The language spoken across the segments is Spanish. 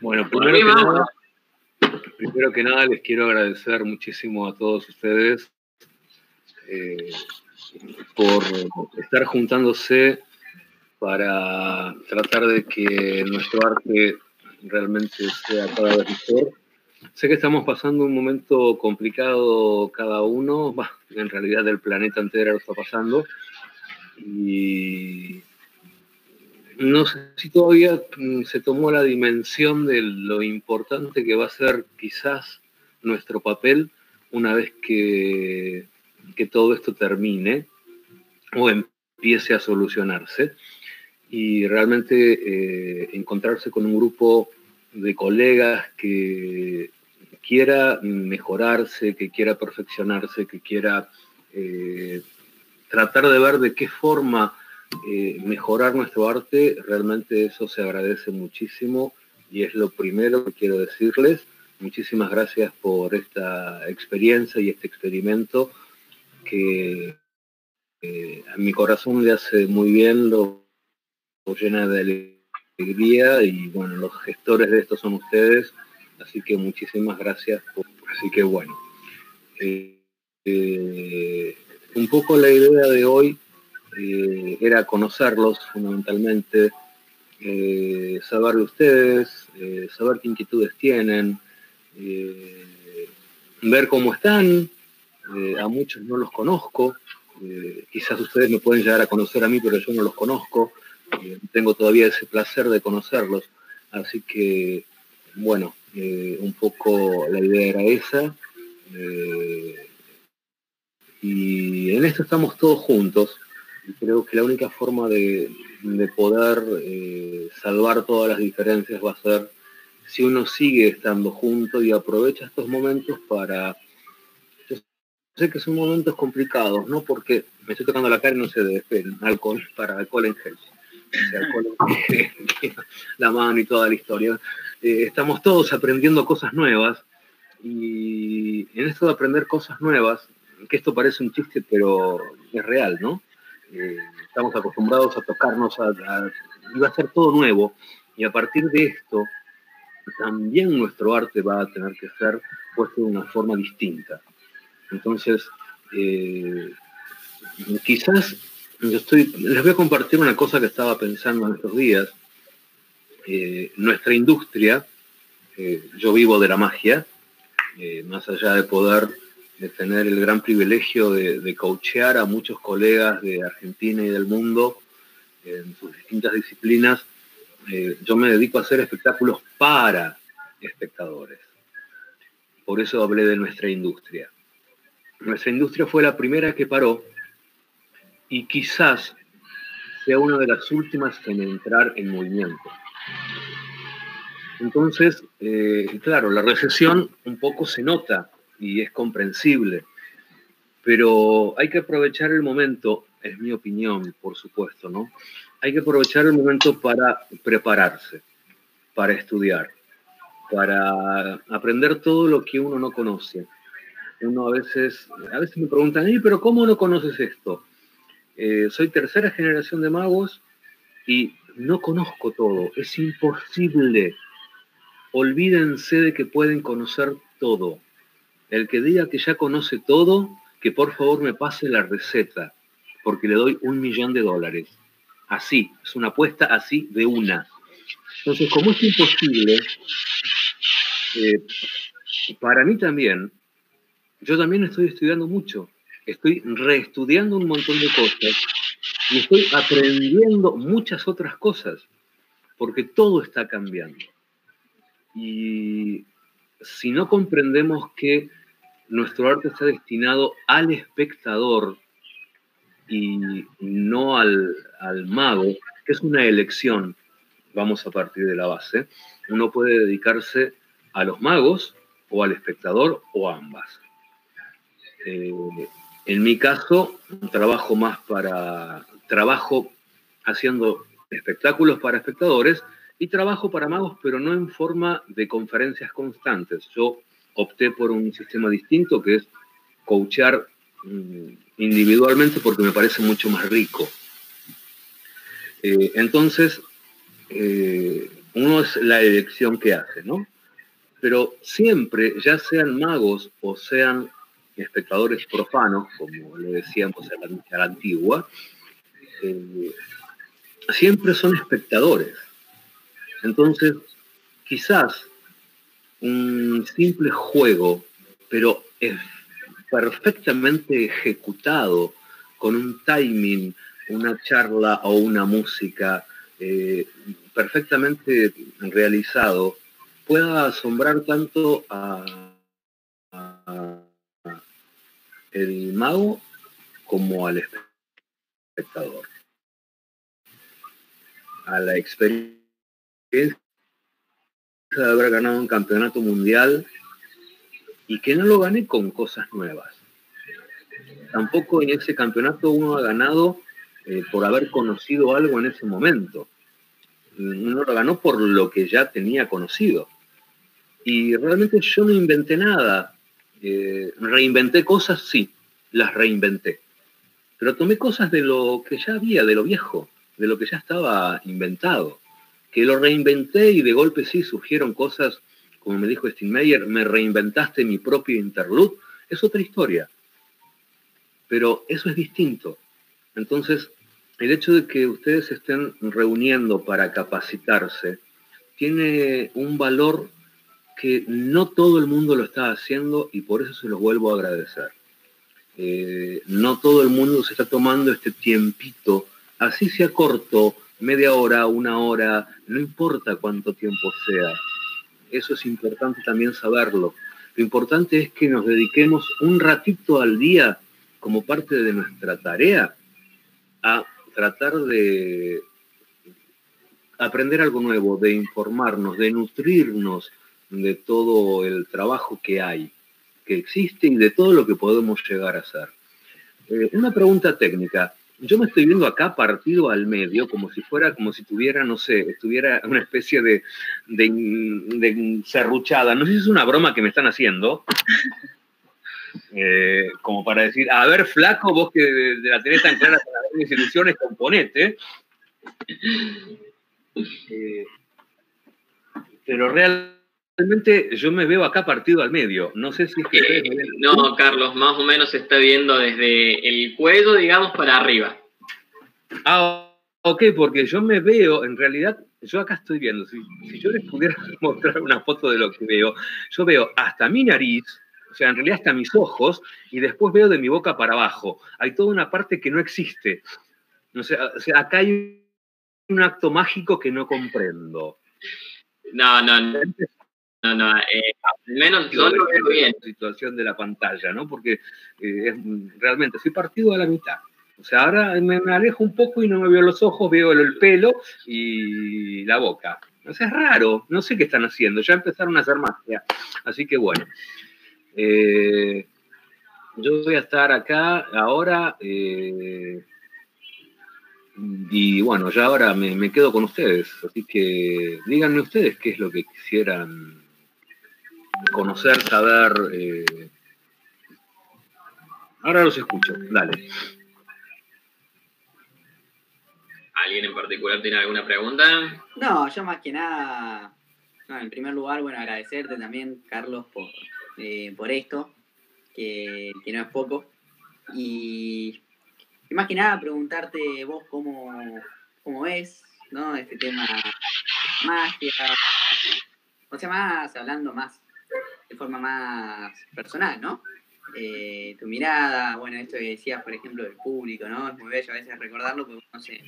Bueno, primero que, nada, primero que nada les quiero agradecer muchísimo a todos ustedes eh, por estar juntándose para tratar de que nuestro arte realmente sea cada vez mejor. Sé que estamos pasando un momento complicado cada uno, en realidad el planeta entero lo está pasando, y no sé si todavía mm, se tomó la dimensión de lo importante que va a ser quizás nuestro papel una vez que, que todo esto termine o empiece a solucionarse. Y realmente eh, encontrarse con un grupo de colegas que quiera mejorarse, que quiera perfeccionarse, que quiera eh, tratar de ver de qué forma eh, mejorar nuestro arte, realmente eso se agradece muchísimo y es lo primero que quiero decirles. Muchísimas gracias por esta experiencia y este experimento que a mi corazón le hace muy bien, lo, llena de alegría y bueno, los gestores de esto son ustedes, así que muchísimas gracias. así que bueno, eh, eh, un poco la idea de hoy eh, era conocerlos fundamentalmente, eh, saber de ustedes, eh, saber qué inquietudes tienen, ver cómo están. a muchos no los conozco, quizás ustedes me pueden llegar a conocer a mí, pero yo no los conozco. tengo todavía ese placer de conocerlos. Así que, bueno, un poco la idea era esa. y en esto estamos todos juntos creo que la única forma de, poder eh, salvar todas las diferencias va a ser si uno sigue estando junto y aprovecha estos momentos para... Yo sé que son momentos complicados, ¿no? Porque me estoy tocando la cara y no se debe alcohol para alcohol en gel. la mano y toda la historia. Eh, estamos todos aprendiendo cosas nuevas y en esto de aprender cosas nuevas, que esto parece un chiste, pero es real, ¿no? Eh, estamos acostumbrados a tocarnos, a, y va a ser todo nuevo, y a partir de esto, también nuestro arte va a tener que ser puesto de una forma distinta. Entonces, eh, quizás yo estoy, les voy a compartir una cosa que estaba pensando en estos días. Eh, nuestra industria, yo vivo de la magia, más allá de poder de tener el gran privilegio de, coachear a muchos colegas de Argentina y del mundo en sus distintas disciplinas. Eh, yo me dedico a hacer espectáculos para espectadores. Por eso hablé de nuestra industria. Nuestra industria fue la primera que paró y quizás sea una de las últimas en entrar en movimiento. Entonces, eh, claro, la recesión un poco se nota y es comprensible. Pero hay que aprovechar el momento, es mi opinión, por supuesto, ¿no? Hay que aprovechar el momento para prepararse, para estudiar, para aprender todo lo que uno no conoce. Uno a veces, a veces me preguntan, pero ¿cómo no conoces esto? Eh, soy tercera generación de magos y no conozco todo, es imposible. Olvídense de que pueden conocer todo. El que diga que ya conoce todo, que por favor me pase la receta, porque le doy un millón de dólares. Así, es una apuesta así de una. Entonces, como es imposible, eh, para mí también, yo también estoy estudiando mucho, estoy reestudiando un montón de cosas y estoy aprendiendo muchas otras cosas, porque todo está cambiando. Y si no comprendemos que nuestro arte está destinado al espectador y no al, mago, que es una elección, vamos a partir de la base. Uno puede dedicarse a los magos o al espectador o a ambas. Eh, en mi caso, trabajo más para, trabajo haciendo espectáculos para espectadores y trabajo para magos, pero no en forma de conferencias constantes. Yo opté por un sistema distinto que es coachar mm, individualmente porque me parece mucho más rico. Eh, entonces, eh, uno es la elección que hace, ¿no? Pero siempre, ya sean magos o sean espectadores profanos, como le decíamos a la, antigua, eh, siempre son espectadores. Entonces, quizás un simple juego, pero es perfectamente ejecutado, con un timing, una charla o una música eh, perfectamente realizado, pueda asombrar tanto a, el mago como al espectador. A la experiencia de haber ganado un campeonato mundial y que no lo gane con cosas nuevas. Tampoco en ese campeonato uno ha ganado eh, por haber conocido algo en ese momento. Uno lo ganó por lo que ya tenía conocido. Y realmente yo no inventé nada. Eh, reinventé cosas, sí, las reinventé. Pero tomé cosas de lo que ya había, de lo viejo, de lo que ya estaba inventado. Que lo reinventé y de golpe sí surgieron cosas, como me dijo Steinmeier, me reinventaste mi propio interlude. Es otra historia. Pero eso es distinto. Entonces, el hecho de que ustedes estén reuniendo para capacitarse tiene un valor que no todo el mundo lo está haciendo y por eso se los vuelvo a agradecer. Eh, no todo el mundo se está tomando este tiempito, así sea corto, media hora, una hora, no importa cuánto tiempo sea. Eso es importante también saberlo. Lo importante es que nos dediquemos un ratito al día como parte de nuestra tarea a tratar de aprender algo nuevo, de informarnos, de nutrirnos de todo el trabajo que hay, que existe y de todo lo que podemos llegar a hacer. Eh, una pregunta técnica. Yo me estoy viendo acá partido al medio, como si fuera, como si tuviera, no sé, estuviera una especie de, de, serruchada. No sé si es una broma que me están haciendo. Eh, como para decir, a ver, flaco, vos que de, la tenés tan clara para ver mis ilusiones, componete. Eh, pero realmente realmente yo me veo acá partido al medio. No sé si es que. no, Carlos, más o menos se está viendo desde el cuello, digamos, para arriba. Ah, ok, porque yo me veo, en realidad, yo acá estoy viendo. Si, yo les pudiera mostrar una foto de lo que veo, yo veo hasta mi nariz, o sea, en realidad hasta mis ojos, y después veo de mi boca para abajo. Hay toda una parte que no existe. o sea acá hay un acto mágico que no comprendo. No, no, no. No, no, eh, al menos yo lo veo bien. La situación de la pantalla, ¿no? Porque eh, es, realmente soy partido a la mitad. O sea, ahora me, alejo un poco y no me veo los ojos, veo el, pelo y la boca. O sea, es raro, no sé qué están haciendo, ya empezaron a hacer magia. Así que bueno, eh, yo voy a estar acá ahora y bueno, ya ahora me, me, quedo con ustedes, así que díganme ustedes qué es lo que quisieran conocer, saber. Eh, ahora los escucho, dale. ¿Alguien en particular tiene alguna pregunta? No, yo más que nada, en primer lugar, bueno, agradecerte también, Carlos, por, eh, por esto, que, no es poco. Y, más que nada preguntarte vos cómo, cómo ves, ¿no? Este tema magia, o sea, más hablando más de forma más personal, ¿no? Eh, tu mirada, bueno, esto que decías, por ejemplo, del público, ¿no? Es muy bello a veces recordarlo porque uno se,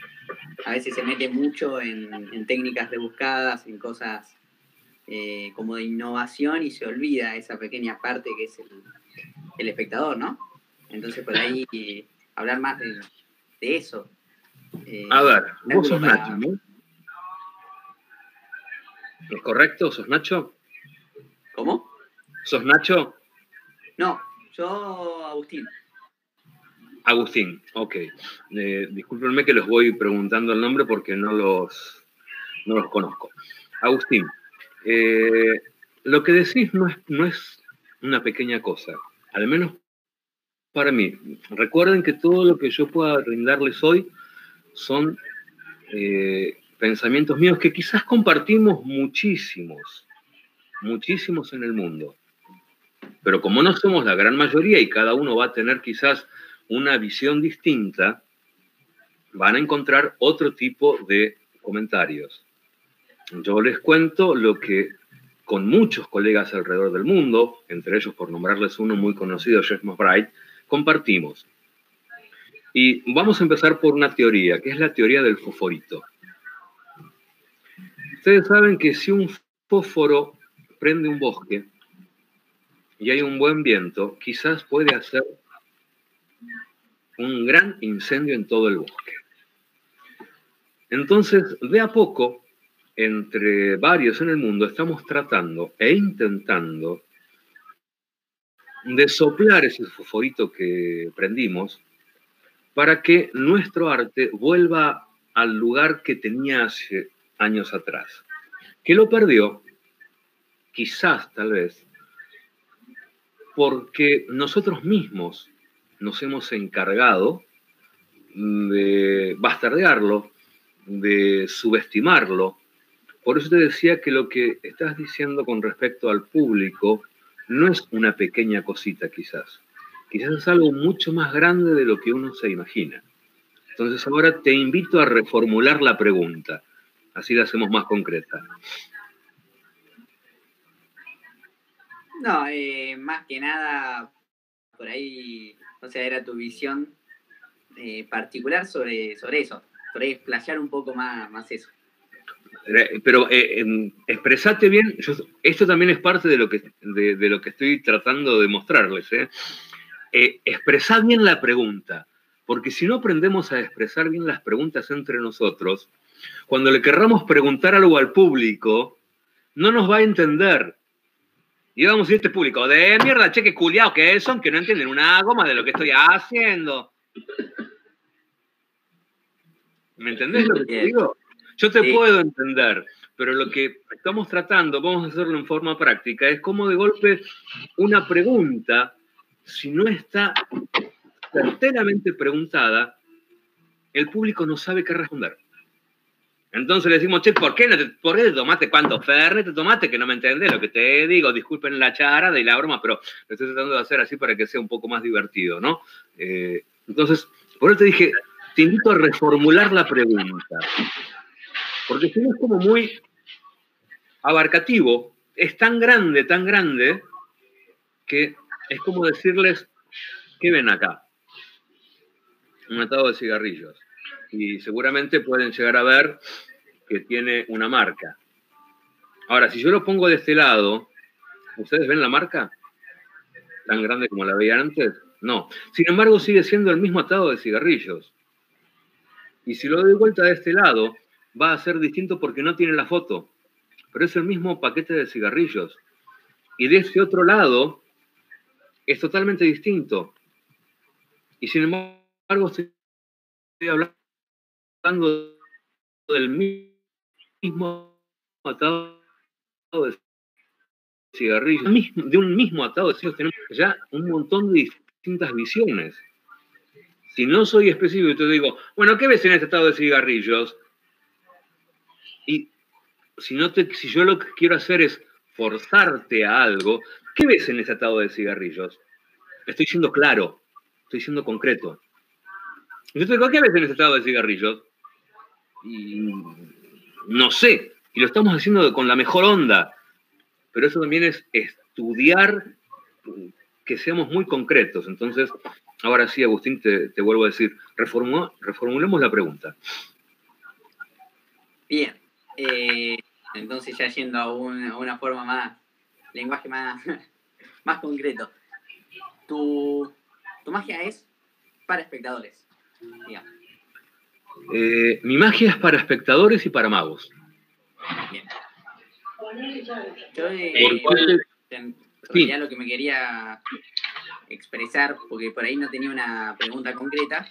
a veces se mete mucho en, técnicas rebuscadas, en cosas eh, como de innovación y se olvida esa pequeña parte que es el, espectador, ¿no? Entonces, por ahí, hablar más de, eso. Eh, a ver, vos sos Nacho, ¿no? ¿Es correcto? ¿Sos Nacho? ¿Sos Nacho? No, yo Agustín. Agustín, ok. Eh, discúlpenme que los voy preguntando el nombre porque no los, no los conozco. Agustín, eh, lo que decís no es, no es una pequeña cosa, al menos para mí. Recuerden que todo lo que yo pueda brindarles hoy son eh, pensamientos míos que quizás compartimos muchísimos, muchísimos en el mundo. Pero como no somos la gran mayoría y cada uno va a tener quizás una visión distinta, van a encontrar otro tipo de comentarios. Yo les cuento lo que con muchos colegas alrededor del mundo, entre ellos por nombrarles uno muy conocido, Jeff Bright, compartimos. Y vamos a empezar por una teoría, que es la teoría del fosforito. Ustedes saben que si un fósforo prende un bosque y hay un buen viento, quizás puede hacer un gran incendio en todo el bosque. Entonces, de a poco, entre varios en el mundo, estamos tratando e intentando de soplar ese fosforito que prendimos para que nuestro arte vuelva al lugar que tenía hace años atrás. Que lo perdió, quizás tal vez, porque nosotros mismos nos hemos encargado de bastardearlo, de subestimarlo. Por eso te decía que lo que estás diciendo con respecto al público no es una pequeña cosita quizás. Quizás es algo mucho más grande de lo que uno se imagina. Entonces ahora te invito a reformular la pregunta. Así la hacemos más concreta. No, eh, más que nada, por ahí, o sea, era tu visión eh, particular sobre, sobre eso por ahí explayar un poco más, más eso. Pero eh, expresate bien, esto también es parte de lo que, de, lo que estoy tratando de mostrarles. expresad bien la pregunta, porque si no aprendemos a expresar bien las preguntas entre nosotros, cuando le querramos preguntar algo al público, no nos va a entender. Y vamos a decir este público, de mierda, cheque culiao que son, que no entienden una goma de lo que estoy haciendo. ¿Me entendés lo que te digo? Yo te puedo entender, pero lo que estamos tratando, vamos a hacerlo en forma práctica, es como de golpe una pregunta, si no está certeramente preguntada, el público no sabe qué responder. Entonces le decimos, che, ¿por qué, no te, ¿por qué te tomaste cuánto ferre te tomaste? Que no me entendés lo que te digo, disculpen la charada y la broma, pero lo estoy tratando de hacer así para que sea un poco más divertido, ¿no? Eh, entonces, por eso te dije, te invito a reformular la pregunta. Porque si no es como muy abarcativo, es tan grande, tan grande, que es como decirles, ¿qué ven acá? Un atado de cigarrillos. Y seguramente pueden llegar a ver que tiene una marca. Ahora, si yo lo pongo de este lado, ¿ustedes ven la marca? ¿Tan grande como la veían antes? No. Sin embargo, sigue siendo el mismo atado de cigarrillos. Y si lo doy vuelta de este lado, va a ser distinto porque no tiene la foto, pero es el mismo paquete de cigarrillos. Y de este otro lado es totalmente distinto. Y sin embargo estoy hablando del mismo atado de cigarrillos, de un mismo atado de cigarrillos. Tenemos ya un montón de distintas visiones. Si no soy específico y te digo, bueno, ¿qué ves en este estado de cigarrillos? Y si, no si yo lo que quiero hacer es forzarte a algo, ¿qué ves en ese estado de cigarrillos? Estoy siendo claro, estoy siendo concreto. Yo te digo, ¿qué ves en ese estado de cigarrillos? Y no sé, y lo estamos haciendo con la mejor onda, pero eso también es estudiar que seamos muy concretos. Entonces, Ahora sí, Agustín, te, vuelvo a decir, reformulemos la pregunta. Bien, eh, entonces ya yendo a, una forma más, lenguaje más, más concreto. Tu, magia es para espectadores, eh, mi magia es para espectadores y para magos. Bien. Yo, eh, lo que me quería expresar, porque por ahí no tenía una pregunta concreta,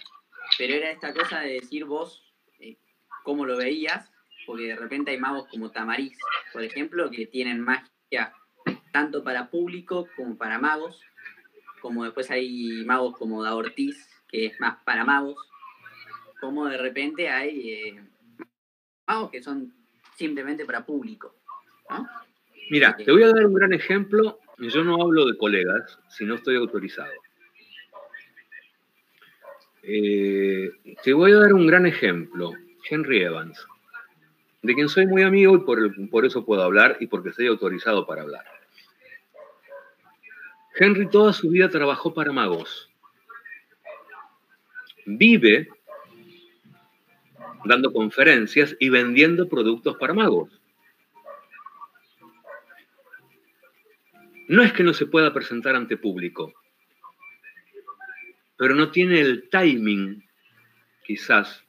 pero era esta cosa de decir vos eh, cómo lo veías, porque de repente hay magos como Tamariz, por ejemplo, que tienen magia tanto para público como para magos, como después hay magos como Da Ortiz, que es más para magos, como de repente hay eh, magos que son simplemente para público. Mira, te voy a dar un gran ejemplo. Yo no hablo de colegas, si no estoy autorizado. Eh, te voy a dar un gran ejemplo. Henry Evans, de quien soy muy amigo y por, por eso puedo hablar y porque estoy autorizado para hablar. Henry toda su vida trabajó para magos. Vive dando conferencias y vendiendo productos para magos. No es que no se pueda presentar ante público, pero no tiene el timing, quizás,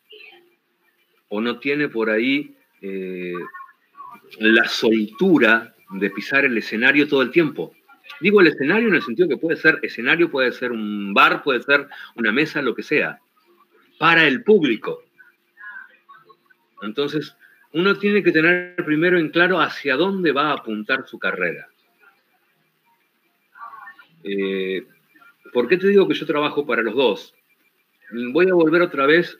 o no tiene por ahí eh, la soltura de pisar el escenario todo el tiempo. Digo el escenario en el sentido que puede ser escenario, puede ser un bar, puede ser una mesa, lo que sea, para el público. Entonces, uno tiene que tener primero en claro hacia dónde va a apuntar su carrera. Eh, ¿Por qué te digo que yo trabajo para los dos? Voy a volver otra vez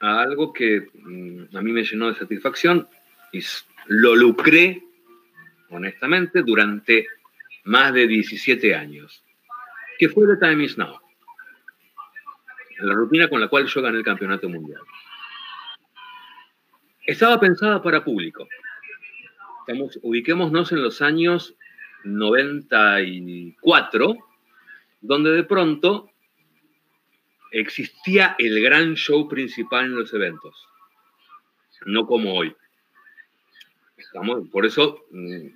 a algo que mm, a mí me llenó de satisfacción y lo lucré, honestamente, durante más de 17 años, que fue The Time Is Now, la rutina con la cual yo gané el campeonato mundial. Estaba pensada para público. ubiquémonos en los años 94, donde de pronto existía el gran show principal en los eventos, no como hoy. Estamos, por eso, mm,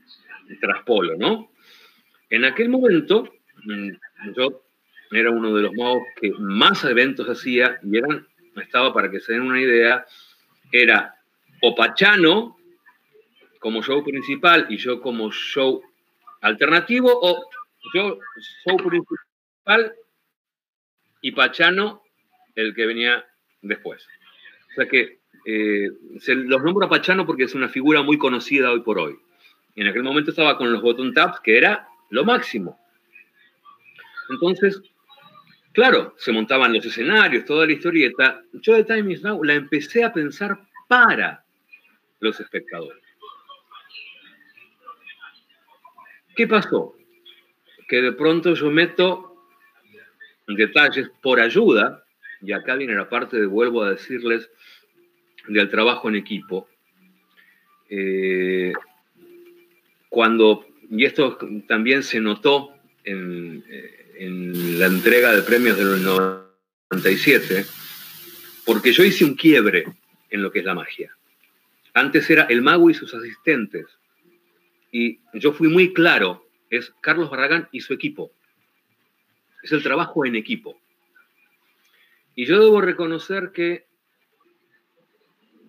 traspolo, ¿no? En aquel momento, mm, yo era uno de los magos que más eventos hacía y eran, estaba para que se den una idea, era o Pachano como show principal y yo como show alternativo, o yo show principal y Pachano el que venía después. O sea que eh, se los nombro a Pachano porque es una figura muy conocida hoy por hoy. En aquel momento estaba con los bottom taps, que era lo máximo. Entonces, claro, se montaban los escenarios, toda la historieta. Yo de Time is Now la empecé a pensar para los espectadores. ¿Qué pasó? Que de pronto yo meto detalles por ayuda, y acá viene la parte de, vuelvo a decirles, del trabajo en equipo. Eh, cuando, y esto también se notó en, en la entrega de premios del 97, porque yo hice un quiebre en lo que es la magia. Antes era el mago y sus asistentes. Y yo fui muy claro, es Carlos Barragán y su equipo. Es el trabajo en equipo. Y yo debo reconocer que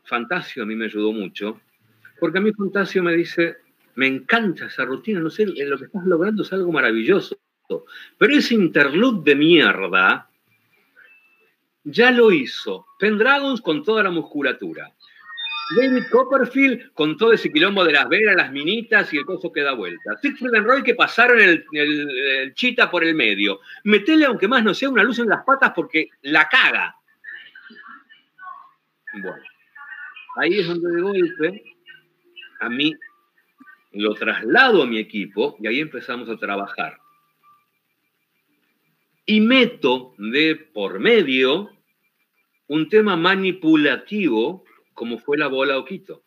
Fantasio a mí me ayudó mucho, porque a mí Fantasio me dice, me encanta esa rutina, no sé, lo que estás logrando es algo maravilloso, pero ese interlude de mierda ya lo hizo Pendragons con toda la musculatura. David Copperfield con todo ese quilombo de las velas, las minitas y el coso que da vuelta. Siegfried and Roy que pasaron el, el, chita por el medio. Metele, aunque más no sea, una luz en las patas porque la caga. Bueno, ahí es donde de golpe a mí lo traslado a mi equipo y ahí empezamos a trabajar. Y meto de por medio un tema manipulativo como fue la bola Oquito.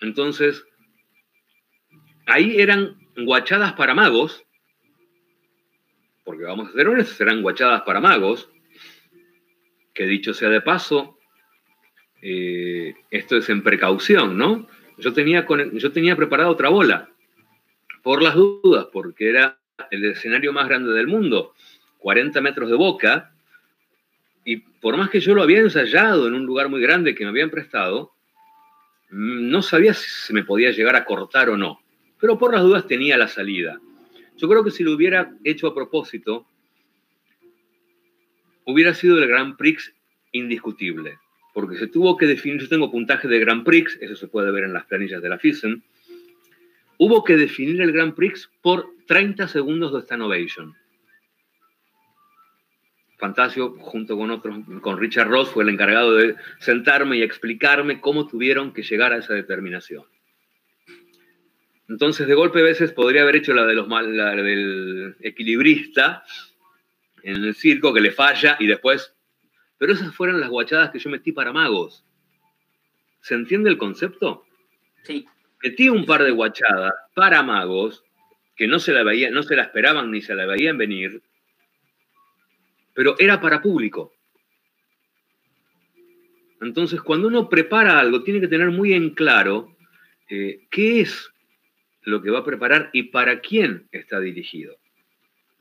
Entonces, ahí eran guachadas para magos, porque vamos a ser honestos, eran guachadas para magos, que dicho sea de paso, eh, esto es en precaución, ¿no? Yo tenía, yo tenía preparada otra bola, por las dudas, porque era el escenario más grande del mundo, 40 metros de boca, y por más que yo lo había ensayado en un lugar muy grande que me habían prestado, mm, no sabía si se me podía llegar a cortar o no. Pero por las dudas tenía la salida. Yo creo que si lo hubiera hecho a propósito, hubiera sido el Grand Prix indiscutible. Porque se tuvo que definir, yo tengo puntaje de Grand Prix, eso se puede ver en las planillas de la FISEN, hubo que definir el Grand Prix por 30 segundos de esta innovation. Fantasio, junto con otros, con Richard Ross, fue el encargado de sentarme y explicarme cómo tuvieron que llegar a esa determinación. Entonces, de golpe a veces podría haber hecho la, de los mal, la del equilibrista en el circo que le falla y después... Pero esas fueron las guachadas que yo metí para magos. ¿Se entiende el concepto? Sí. Metí un par de guachadas para magos que no se la, veía, no se la esperaban ni se la veían venir, pero era para público. Entonces, cuando uno prepara algo, tiene que tener muy en claro eh, qué es lo que va a preparar y para quién está dirigido.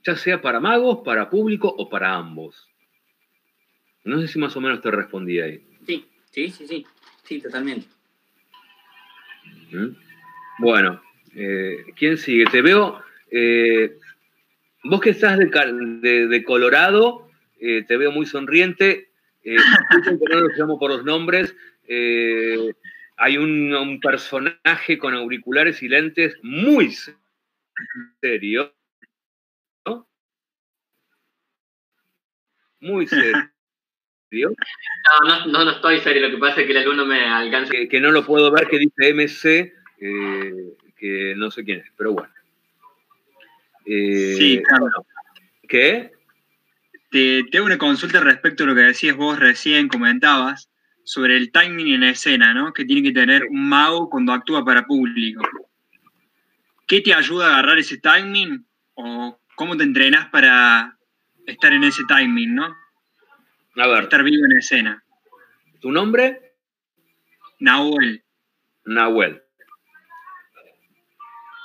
Ya sea para magos, para público o para ambos. No sé si más o menos te respondí ahí. Sí, sí, sí, sí. Sí, totalmente. ¿Mm? Bueno, eh, ¿quién sigue? Te veo. Eh, vos que estás de, Colorado, eh, te veo muy sonriente. no los llamo por los nombres. hay un, personaje con auriculares y lentes muy serio. Muy serio. No, no, no, estoy serio, lo que pasa es que el alumno me alcanza. Que, no lo puedo ver, que dice MC, eh, que no sé quién es, pero bueno. Eh, sí, claro. ¿Qué? Te, tengo una consulta respecto a lo que decías vos recién, comentabas, sobre el timing en la escena, ¿no? Que tiene que tener un mago cuando actúa para público. ¿Qué te ayuda a agarrar ese timing? ¿O cómo te entrenas para estar en ese timing, ¿no? A ver. Estar vivo en escena. ¿Tu nombre? Nahuel. Nahuel.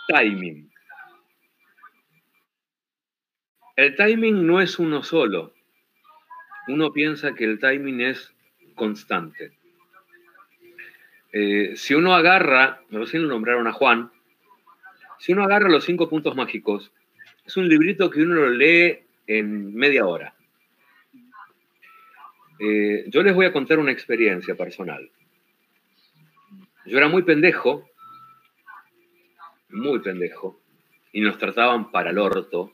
Timing. El timing no es uno solo. Uno piensa que el timing es constante. Eh, si uno agarra, recién lo nombraron a Juan, si uno agarra los cinco puntos mágicos, es un librito que uno lo lee en media hora. Eh, yo les voy a contar una experiencia personal. Yo era muy pendejo, muy pendejo, y nos trataban para el orto.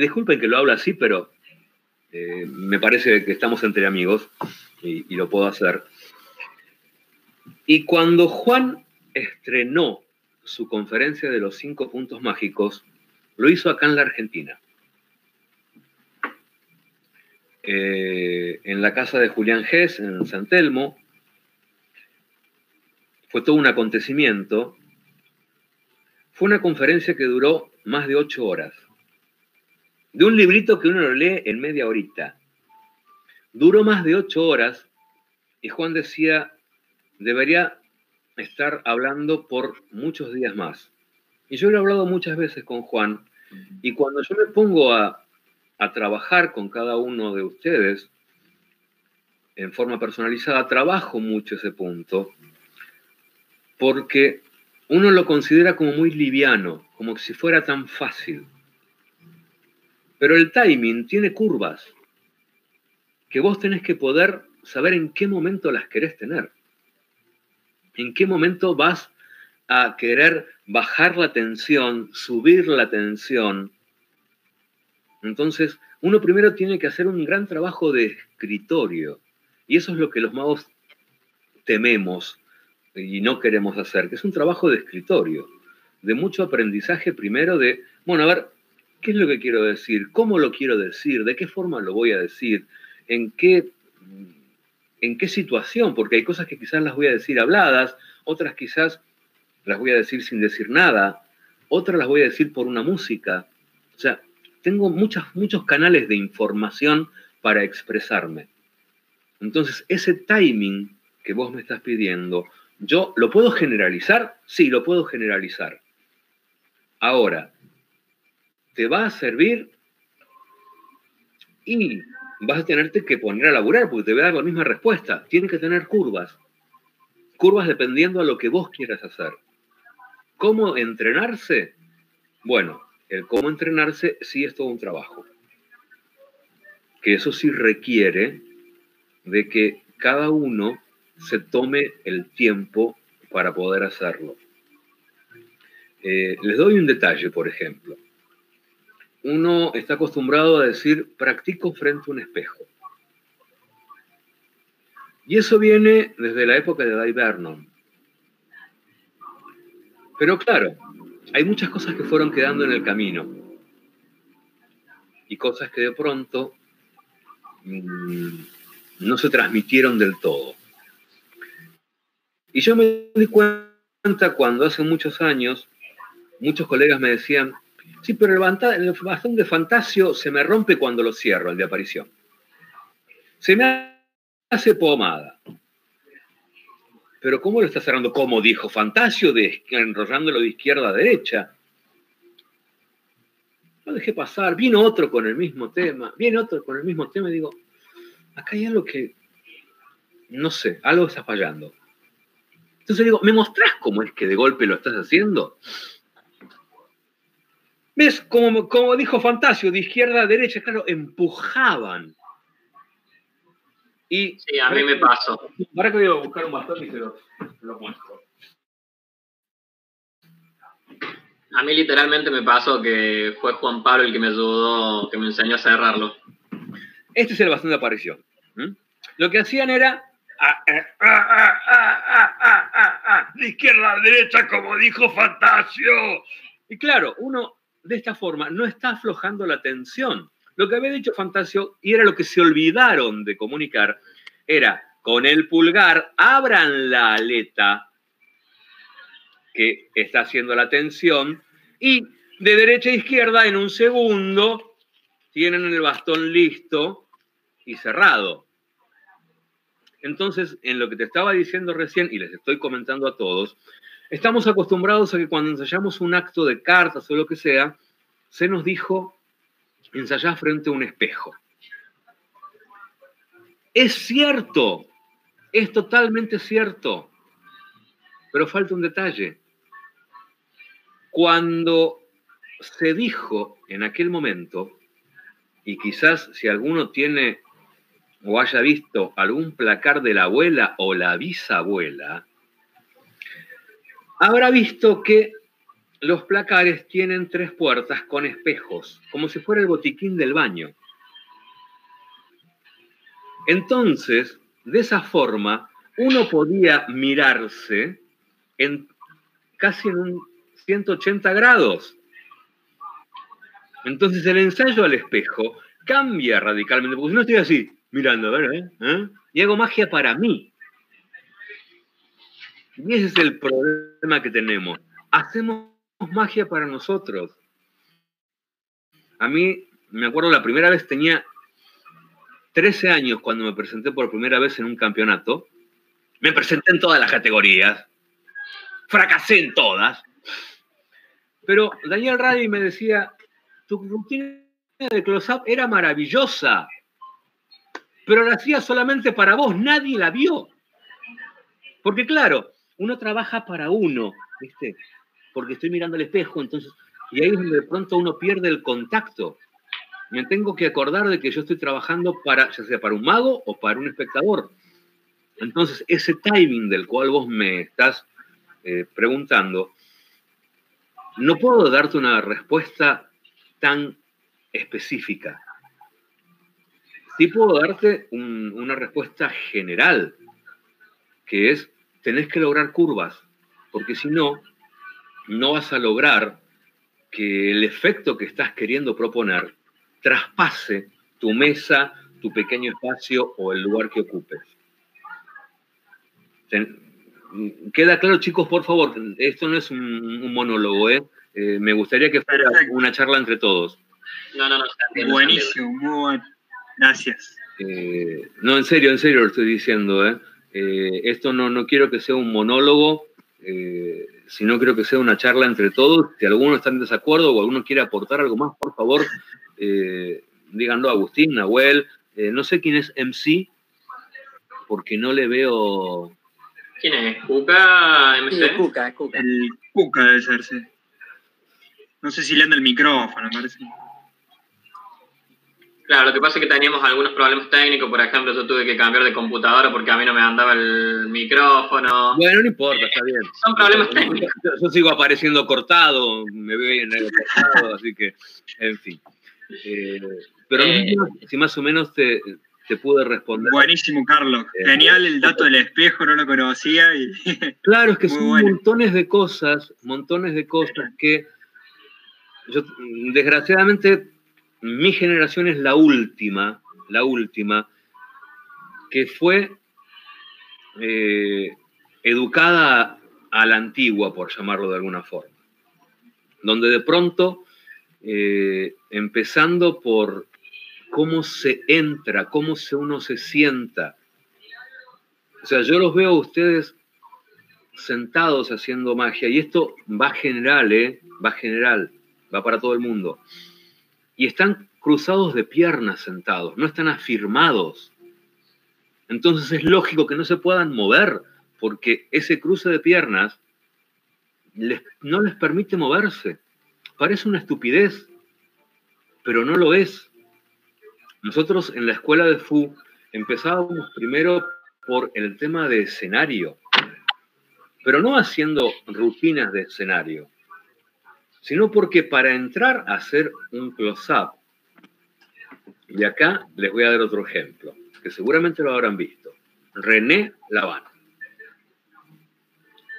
Disculpen que lo hablo así, pero eh, me parece que estamos entre amigos y, y lo puedo hacer. Y cuando Juan estrenó su conferencia de los cinco puntos mágicos, lo hizo acá en la Argentina. Eh, en la casa de Julián Gess, en San Telmo. Fue todo un acontecimiento. Fue una conferencia que duró más de ocho horas. De un librito que uno lo lee en media horita. Duró más de ocho horas y Juan decía, debería estar hablando por muchos días más. Y yo lo he hablado muchas veces con Juan y cuando yo me pongo a a trabajar con cada uno de ustedes en forma personalizada, trabajo mucho ese punto, porque uno lo considera como muy liviano, como si fuera tan fácil. Pero el timing tiene curvas que vos tenés que poder saber en qué momento las querés tener. En qué momento vas a querer bajar la tensión, subir la tensión, entonces, uno primero tiene que hacer un gran trabajo de escritorio. Y eso es lo que los magos tememos y no queremos hacer, que es un trabajo de escritorio, de mucho aprendizaje primero de, bueno, a ver, ¿qué es lo que quiero decir? ¿Cómo lo quiero decir? ¿De qué forma lo voy a decir? ¿En qué, en qué situación? Porque hay cosas que quizás las voy a decir habladas, otras quizás las voy a decir sin decir nada, otras las voy a decir por una música. O sea, tengo muchos canales de información para expresarme. Entonces, ese timing que vos me estás pidiendo, ¿yo lo puedo generalizar? Sí, lo puedo generalizar. Ahora, ¿te va a servir? Y vas a tenerte que poner a laburar porque te voy a dar la misma respuesta. Tiene que tener curvas. Curvas dependiendo a lo que vos quieras hacer. ¿Cómo entrenarse? Bueno, el cómo entrenarse sí es todo un trabajo. Que eso sí requiere de que cada uno se tome el tiempo para poder hacerlo. Eh, les doy un detalle, por ejemplo. Uno está acostumbrado a decir, practico frente a un espejo. Y eso viene desde la época de Dave Vernon. Pero claro, hay muchas cosas que fueron quedando en el camino. Y cosas que de pronto mm, no se transmitieron del todo. Y yo me di cuenta cuando hace muchos años muchos colegas me decían, sí, pero el, bastón de Fantasio se me rompe cuando lo cierro, el de aparición. Se me hace pomada. Pero ¿cómo lo está cerrando? Como dijo Fantasio, de, enrollándolo de izquierda a derecha. Lo dejé pasar. Viene otro con el mismo tema. Viene otro con el mismo tema y digo, acá hay algo que, no sé, algo está fallando. Entonces digo, ¿me mostrás cómo es que de golpe lo estás haciendo? ¿Ves? Como, como dijo Fantasio, de izquierda a derecha, claro, empujaban. Y sí, a mí me pasó. Ahora que voy a buscar un bastón y se lo, muestro. A mí literalmente me pasó que fue Juan Pablo el que me ayudó, que me enseñó a cerrarlo. Este es el bastón de aparición. Lo que hacían era ah, ah, ah, de izquierda a derecha, como dijo Fantasio. Y claro, uno de esta forma no está aflojando la tensión. Lo que había dicho Fantasio, y era lo que se olvidaron de comunicar, era con el pulgar abran la aleta que está haciendo la tensión y de derecha a izquierda en un segundo tienen el bastón listo y cerrado. Entonces, en lo que te estaba diciendo recién, y les estoy comentando a todos, estamos acostumbrados a que cuando ensayamos un acto de cartas o lo que sea, se nos dijo ensayar frente a un espejo. Es cierto, es totalmente cierto, pero falta un detalle. Cuando se dijo en aquel momento, y quizás si alguno tiene o haya visto algún placar de la abuela o la bisabuela, habrá visto que los placares tienen tres puertas con espejos, como si fuera el botiquín del baño. Entonces, de esa forma, uno podía mirarse en casi en un 180 grados. Entonces el ensayo al espejo cambia radicalmente, porque si no estoy así, mirando, ¿eh? ¿Eh? Y hago magia para mí. Y ese es el problema que tenemos. Hacemos magia para nosotros. A mí, me acuerdo la primera vez, tenía 13 años cuando me presenté por primera vez en un campeonato. Me presenté en todas las categorías. Fracasé en todas. Pero Daniel Radi me decía, tu rutina de close-up era maravillosa, pero la hacía solamente para vos, nadie la vio. Porque claro, uno trabaja para uno, ¿viste? porque estoy mirando al espejo, entonces, y ahí es donde de pronto uno pierde el contacto. Me tengo que acordar de que yo estoy trabajando para, ya sea para un mago o para un espectador. Entonces, ese timing del cual vos me estás eh, preguntando, no puedo darte una respuesta tan específica. Sí puedo darte una respuesta general, que es, tenés que lograr curvas, porque si no, no vas a lograr que el efecto que estás queriendo proponer traspase tu mesa, tu pequeño espacio o el lugar que ocupes. Queda claro, chicos, por favor, esto no es un, monólogo, ¿eh? ¿eh? Me gustaría que fuera una charla entre todos. No, no, no. Buenísimo, muy bueno. Gracias. Eh, no, en serio, en serio lo estoy diciendo, ¿eh? Eh esto no, no quiero que sea un monólogo, si no creo que sea una charla entre todos. Si alguno está en desacuerdo o alguno quiere aportar algo más, por favor, eh, díganlo a Agustín, Nahuel. Eh, no sé quién es MC, porque no le veo. ¿Quién es? ¿Cuca MC? Sí, Cuca, es Cuca. El Cuca debe ser, sí. No sé si le anda el micrófono, parece. Claro, lo que pasa es que teníamos algunos problemas técnicos, por ejemplo, yo tuve que cambiar de computadora porque a mí no me andaba el micrófono. Bueno, no importa, está bien. Son problemas técnicos. Yo, sigo apareciendo cortado, me veo en el cortado, así que, en fin. Eh, pero Eh. si más o menos te, te pude responder. Buenísimo, Carlos. Eh, Genial el dato del espejo, no lo conocía. Y... Claro, es que Muy son bueno. montones de cosas, montones de cosas que yo, desgraciadamente, mi generación es la última, la última, que fue eh, educada a la antigua, por llamarlo de alguna forma. Donde de pronto, eh, empezando por cómo se entra, cómo se uno se sienta. O sea, yo los veo a ustedes sentados haciendo magia. Y esto va general, ¿eh? Va general, va para todo el mundo. Y están cruzados de piernas sentados, no están afirmados. Entonces es lógico que no se puedan mover, porque ese cruce de piernas les- no les permite moverse. Parece una estupidez, pero no lo es. Nosotros en la escuela de FU empezábamos primero por el tema de escenario pero no haciendo rutinas de escenario, sino porque para entrar a hacer un close-up, y acá les voy a dar otro ejemplo, que seguramente lo habrán visto, René Laván.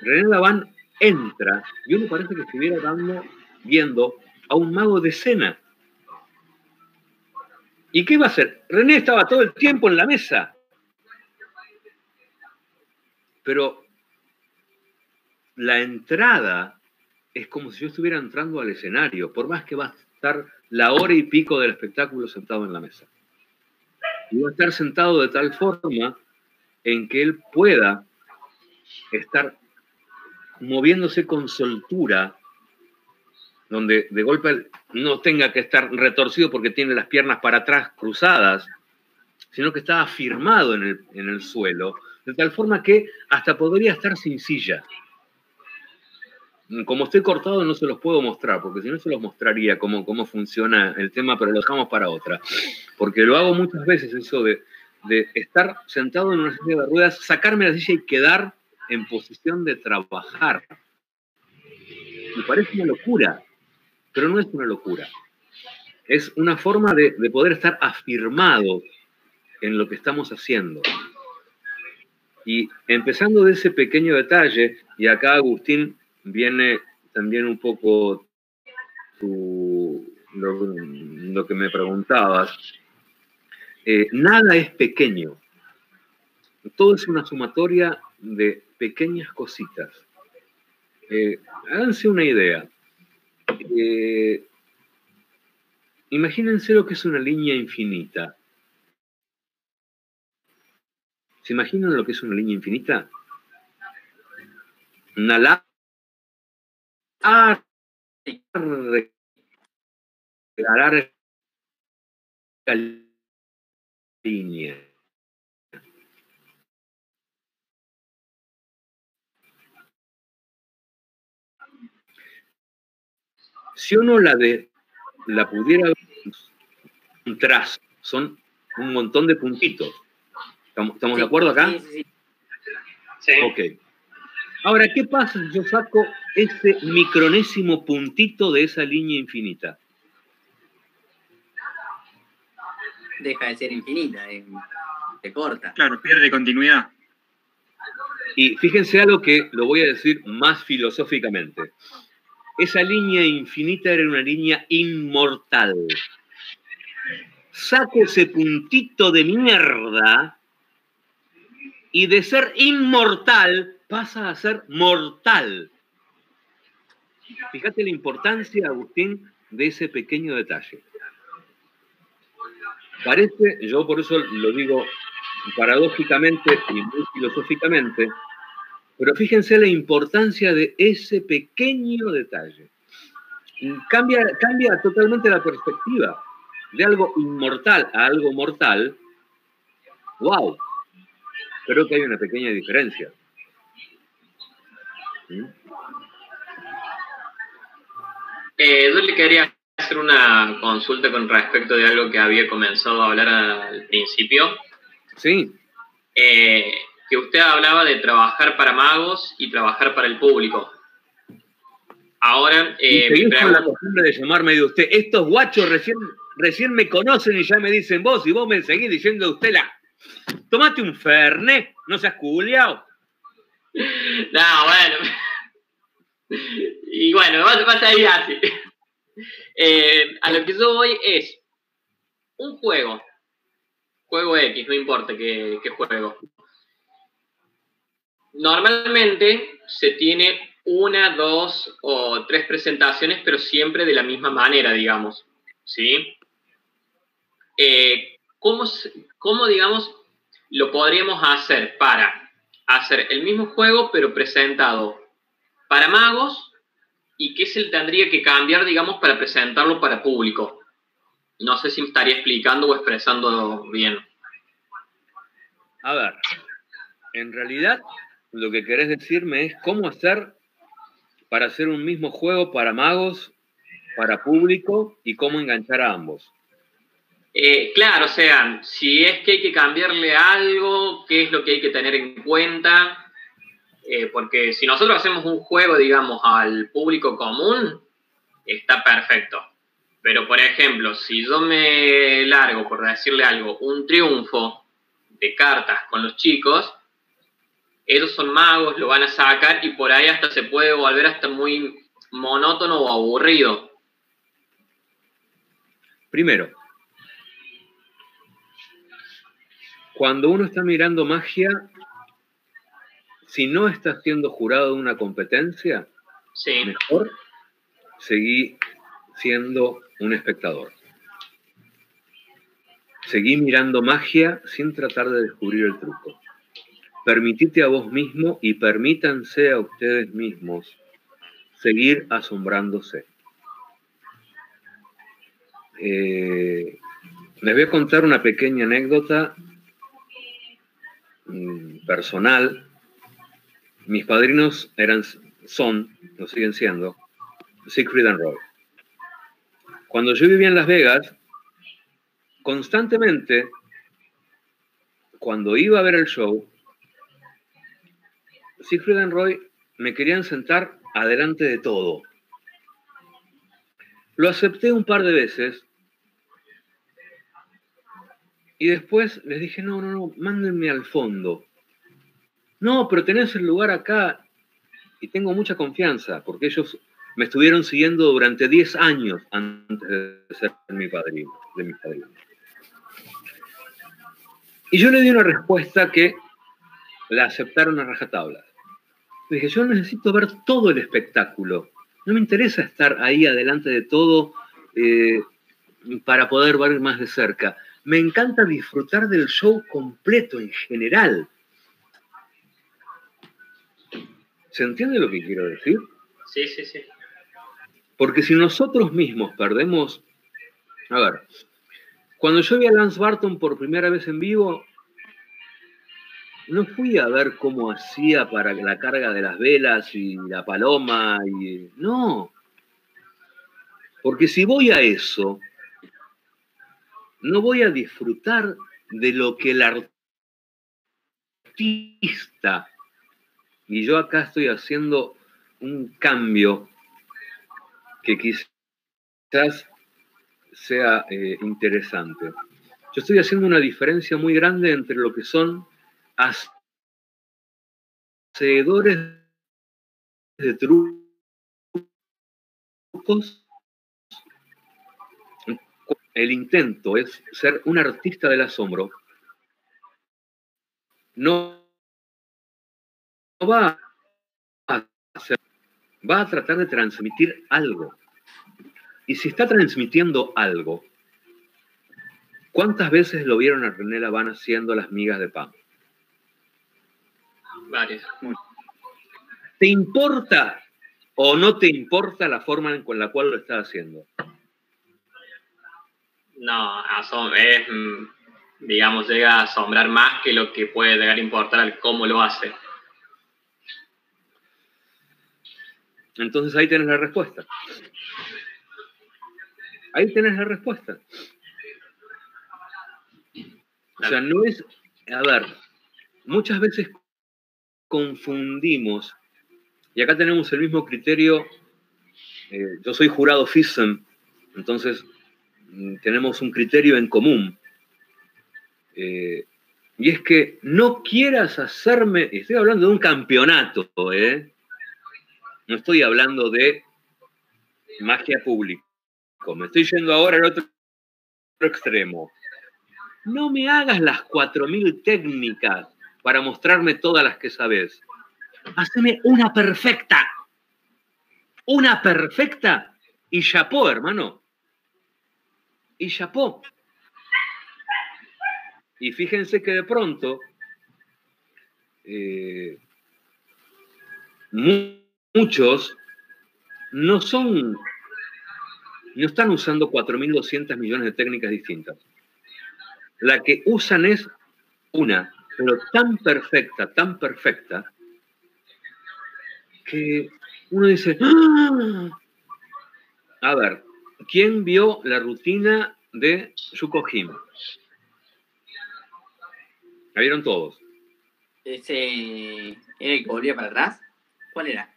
René Laván entra y uno parece que estuviera dando, viendo a un mago de escena. ¿Y qué iba a hacer? René estaba todo el tiempo en la mesa. Pero la entrada es como si yo estuviera entrando al escenario, por más que va a estar la hora y pico del espectáculo sentado en la mesa. Y va a estar sentado de tal forma en que él pueda estar moviéndose con soltura, donde de golpe no tenga que estar retorcido porque tiene las piernas para atrás cruzadas, sino que está afirmado en el, en el suelo, de tal forma que hasta podría estar sin silla. Como estoy cortado no se los puedo mostrar, porque si no se los mostraría cómo, cómo funciona el tema, pero lo dejamos para otra. Porque lo hago muchas veces eso de, de estar sentado en una silla de ruedas, sacarme la silla y quedar en posición de trabajar. Me parece una locura, pero no es una locura. Es una forma de, de poder estar afirmado en lo que estamos haciendo. Y empezando de ese pequeño detalle, y acá Agustín viene también un poco lo que me preguntabas. Eh, nada es pequeño. Todo es una sumatoria de pequeñas cositas. Eh, háganse una idea. Eh, imagínense lo que es una línea infinita. ¿Se imaginan lo que es una línea infinita? Una la- larga línea. Si uno la de la pudiera ver un trazo, son un montón de puntitos. ¿Estamos, estamos de Sí, acuerdo acá? Sí, sí, sí. Sí. Ok. Ahora, ¿qué pasa si yo saco ese micronésimo puntito de esa línea infinita? Deja de ser infinita, eh, se corta. Claro, pierde continuidad. Y fíjense algo que lo voy a decir más filosóficamente. Esa línea infinita era una línea inmortal. Saco ese puntito de mierda y de ser inmortal pasa a ser mortal. Fíjate la importancia, Agustín, de ese pequeño detalle. Parece, yo por eso lo digo paradójicamente y muy filosóficamente, pero fíjense la importancia de ese pequeño detalle. Cambia, cambia totalmente la perspectiva de algo inmortal a algo mortal. ¡Wow! Creo que hay una pequeña diferencia. Eh, yo le quería hacer una consulta con respecto de algo que había comenzado a hablar al principio. Sí. Eh, que usted hablaba de trabajar para magos y trabajar para el público. Ahora, eh, y con la costumbre de llamarme de usted. Estos guachos recién, recién me conocen y ya me dicen vos, y vos me seguís diciendo de usted la. Tomate un fernet, no seas culiao. No, bueno. Y bueno, va, a salir así. Eh, a lo que yo voy es un juego. Juego X, no importa qué, qué juego. Normalmente se tiene una, dos o tres presentaciones, pero siempre de la misma manera, digamos. ¿Sí? Eh, ¿cómo, ¿Cómo, digamos, lo podríamos hacer para hacer el mismo juego, pero presentado para magos? ¿Y qué se tendría que cambiar, digamos, para presentarlo para público? No sé si me estaría explicando o expresando bien. A ver, en realidad lo que querés decirme es cómo hacer para hacer un mismo juego para magos, para público y cómo enganchar a ambos. Eh, claro, o sea, si es que hay que cambiarle algo, qué es lo que hay que tener en cuenta, eh, porque si nosotros hacemos un juego, digamos, al público común, está perfecto. Pero, por ejemplo, si yo me largo, por decirle algo, un triunfo de cartas con los chicos, ellos son magos, lo van a sacar y por ahí hasta se puede volver hasta muy monótono o aburrido. Primero, cuando uno está mirando magia, si no está siendo jurado de una competencia, mejor seguí siendo un espectador. Seguí mirando magia sin tratar de descubrir el truco. Permitite a vos mismo y permítanse a ustedes mismos seguir asombrándose. Eh, les voy a contar una pequeña anécdota mm, personal. Mis padrinos eran, son, lo siguen siendo, Siegfried and Roy. Cuando yo vivía en Las Vegas, constantemente, cuando iba a ver el show, Siegfried and Roy me querían sentar adelante de todo. Lo acepté un par de veces y después les dije, no, no, no, mándenme al fondo. No, pero tenés el lugar acá y tengo mucha confianza porque ellos me estuvieron siguiendo durante 10 años antes de ser mi padrino, de mi padrino. Y yo le di una respuesta que la aceptaron a rajatabla. Dije, yo necesito ver todo el espectáculo. No me interesa estar ahí adelante de todo eh, para poder ver más de cerca. Me encanta disfrutar del show completo en general. ¿Se entiende lo que quiero decir? Sí, sí, sí. Porque si nosotros mismos perdemos... A ver, cuando yo vi a Lance Barton por primera vez en vivo, no fui a ver cómo hacía para la carga de las velas y la paloma y no. Porque si voy a eso, no voy a disfrutar de lo que el artista, y yo acá estoy haciendo un cambio que quizás sea eh, interesante. Yo estoy haciendo una diferencia muy grande entre lo que son hacedores de trucos el intento es ser un artista del asombro, no va a va a tratar de transmitir algo. Y si está transmitiendo algo, ¿cuántas veces lo vieron a René Laván haciendo las migas de pan? ¿Te importa o no te importa la forma con la cual lo está haciendo? No, es, mm, digamos, llega a asombrar más que lo que puede llegar a importar cómo lo hace. Entonces ahí tienes la respuesta. Ahí tenés la respuesta. O sea, no es, a ver, muchas veces confundimos, y acá tenemos el mismo criterio, eh, yo soy jurado FISM, entonces mm, tenemos un criterio en común. Eh, y es que no quieras hacerme, estoy hablando de un campeonato, ¿eh? No estoy hablando de magia pública. Me estoy yendo ahora al otro extremo. No me hagas las 4.000 técnicas para mostrarme todas las que sabes. Haceme una perfecta. Una perfecta y chapó, hermano. Y chapó. Y fíjense que de pronto eh, muchos no son, no están usando 4.200 millones de técnicas distintas. La que usan es una, pero tan perfecta, tan perfecta, que uno dice, ¡Ah! a ver, ¿quién vio la rutina de Yuko ¿La vieron todos? ¿Ese era el que volvía para atrás? ¿Cuál era?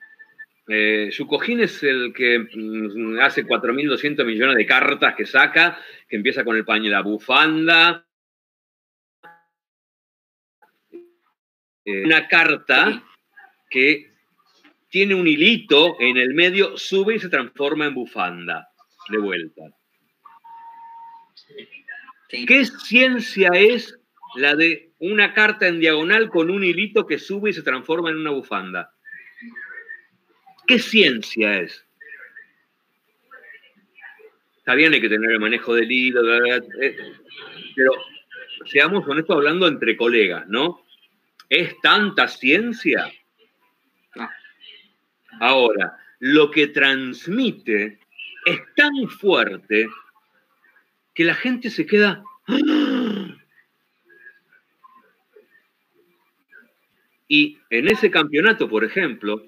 Eh, es el que mm, hace 4.200 millones de cartas que saca, que empieza con el paño de la bufanda. Eh, una carta que tiene un hilito en el medio, sube y se transforma en bufanda de vuelta. ¿Qué ciencia es la de una carta en diagonal con un hilito que sube y se transforma en una bufanda? ¿Qué ciencia es? Está bien, hay que tener el manejo del hilo, eh, pero seamos honestos hablando entre colegas, ¿no? ¿Es tanta ciencia? Ahora, lo que transmite es tan fuerte que la gente se queda... ¡Ah! Y en ese campeonato, por ejemplo,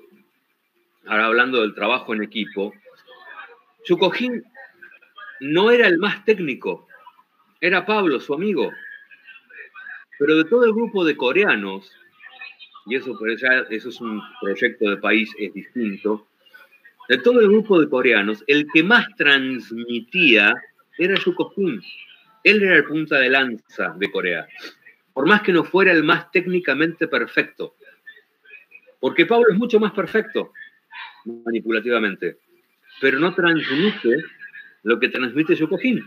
ahora hablando del trabajo en equipo, Chukojin no era el más técnico, era Pablo, su amigo. Pero de todo el grupo de coreanos, y eso, eso es un proyecto de país, es distinto, de todo el grupo de coreanos, el que más transmitía era Chukojin. Él era el punta de lanza de Corea, por más que no fuera el más técnicamente perfecto. Porque Pablo es mucho más perfecto, manipulativamente, pero no transmite lo que transmite Yokojin.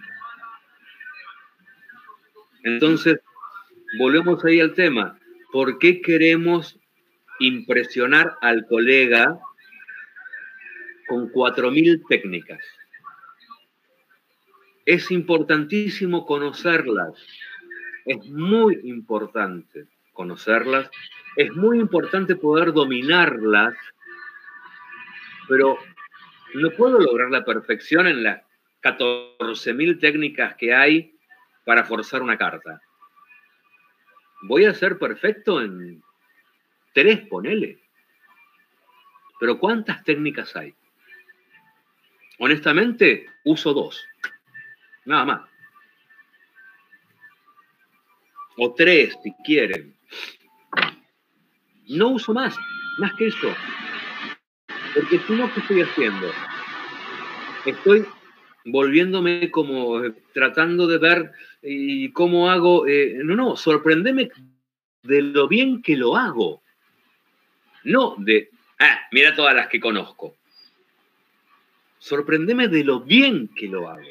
Entonces, volvemos ahí al tema. ¿Por qué queremos impresionar al colega con 4.000 técnicas? Es importantísimo conocerlas. Es muy importante conocerlas. Es muy importante poder dominarlas pero no puedo lograr la perfección en las 14.000 técnicas que hay para forzar una carta. Voy a ser perfecto en tres, ponele. Pero ¿cuántas técnicas hay? Honestamente, uso dos. Nada más. O tres, si quieren. No uso más, más que eso. Porque si no, ¿qué estoy haciendo? Estoy volviéndome como eh, tratando de ver y eh, cómo hago. Eh, no, no, sorprendeme de lo bien que lo hago. No de, ah, mira todas las que conozco. Sorprendeme de lo bien que lo hago.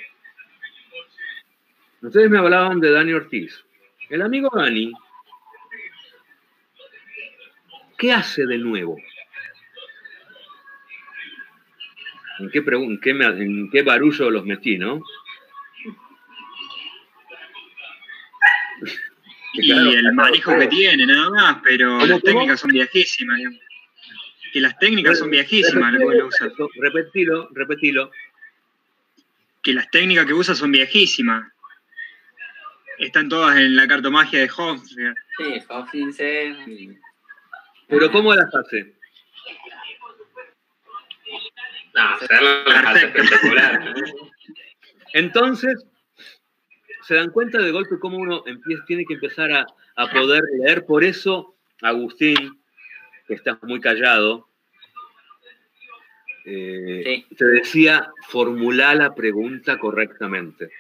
Ustedes me hablaban de Dani Ortiz. El amigo Dani, ¿qué hace de nuevo? ¿En qué, en qué barullo los metí, no? y el manejo que tiene, nada más, pero las técnicas son viejísimas. Que las técnicas son viejísimas, Repetilo, repetilo. Que las técnicas que usa son viejísimas. Están todas en la cartomagia de Hoffinger. Sí, Hoffinger. Pero ¿cómo las hace? No, espectacular. Entonces, se dan cuenta de golpe cómo uno tiene que empezar a, poder leer. Por eso, Agustín, que está muy callado, eh, te decía, formula la pregunta correctamente.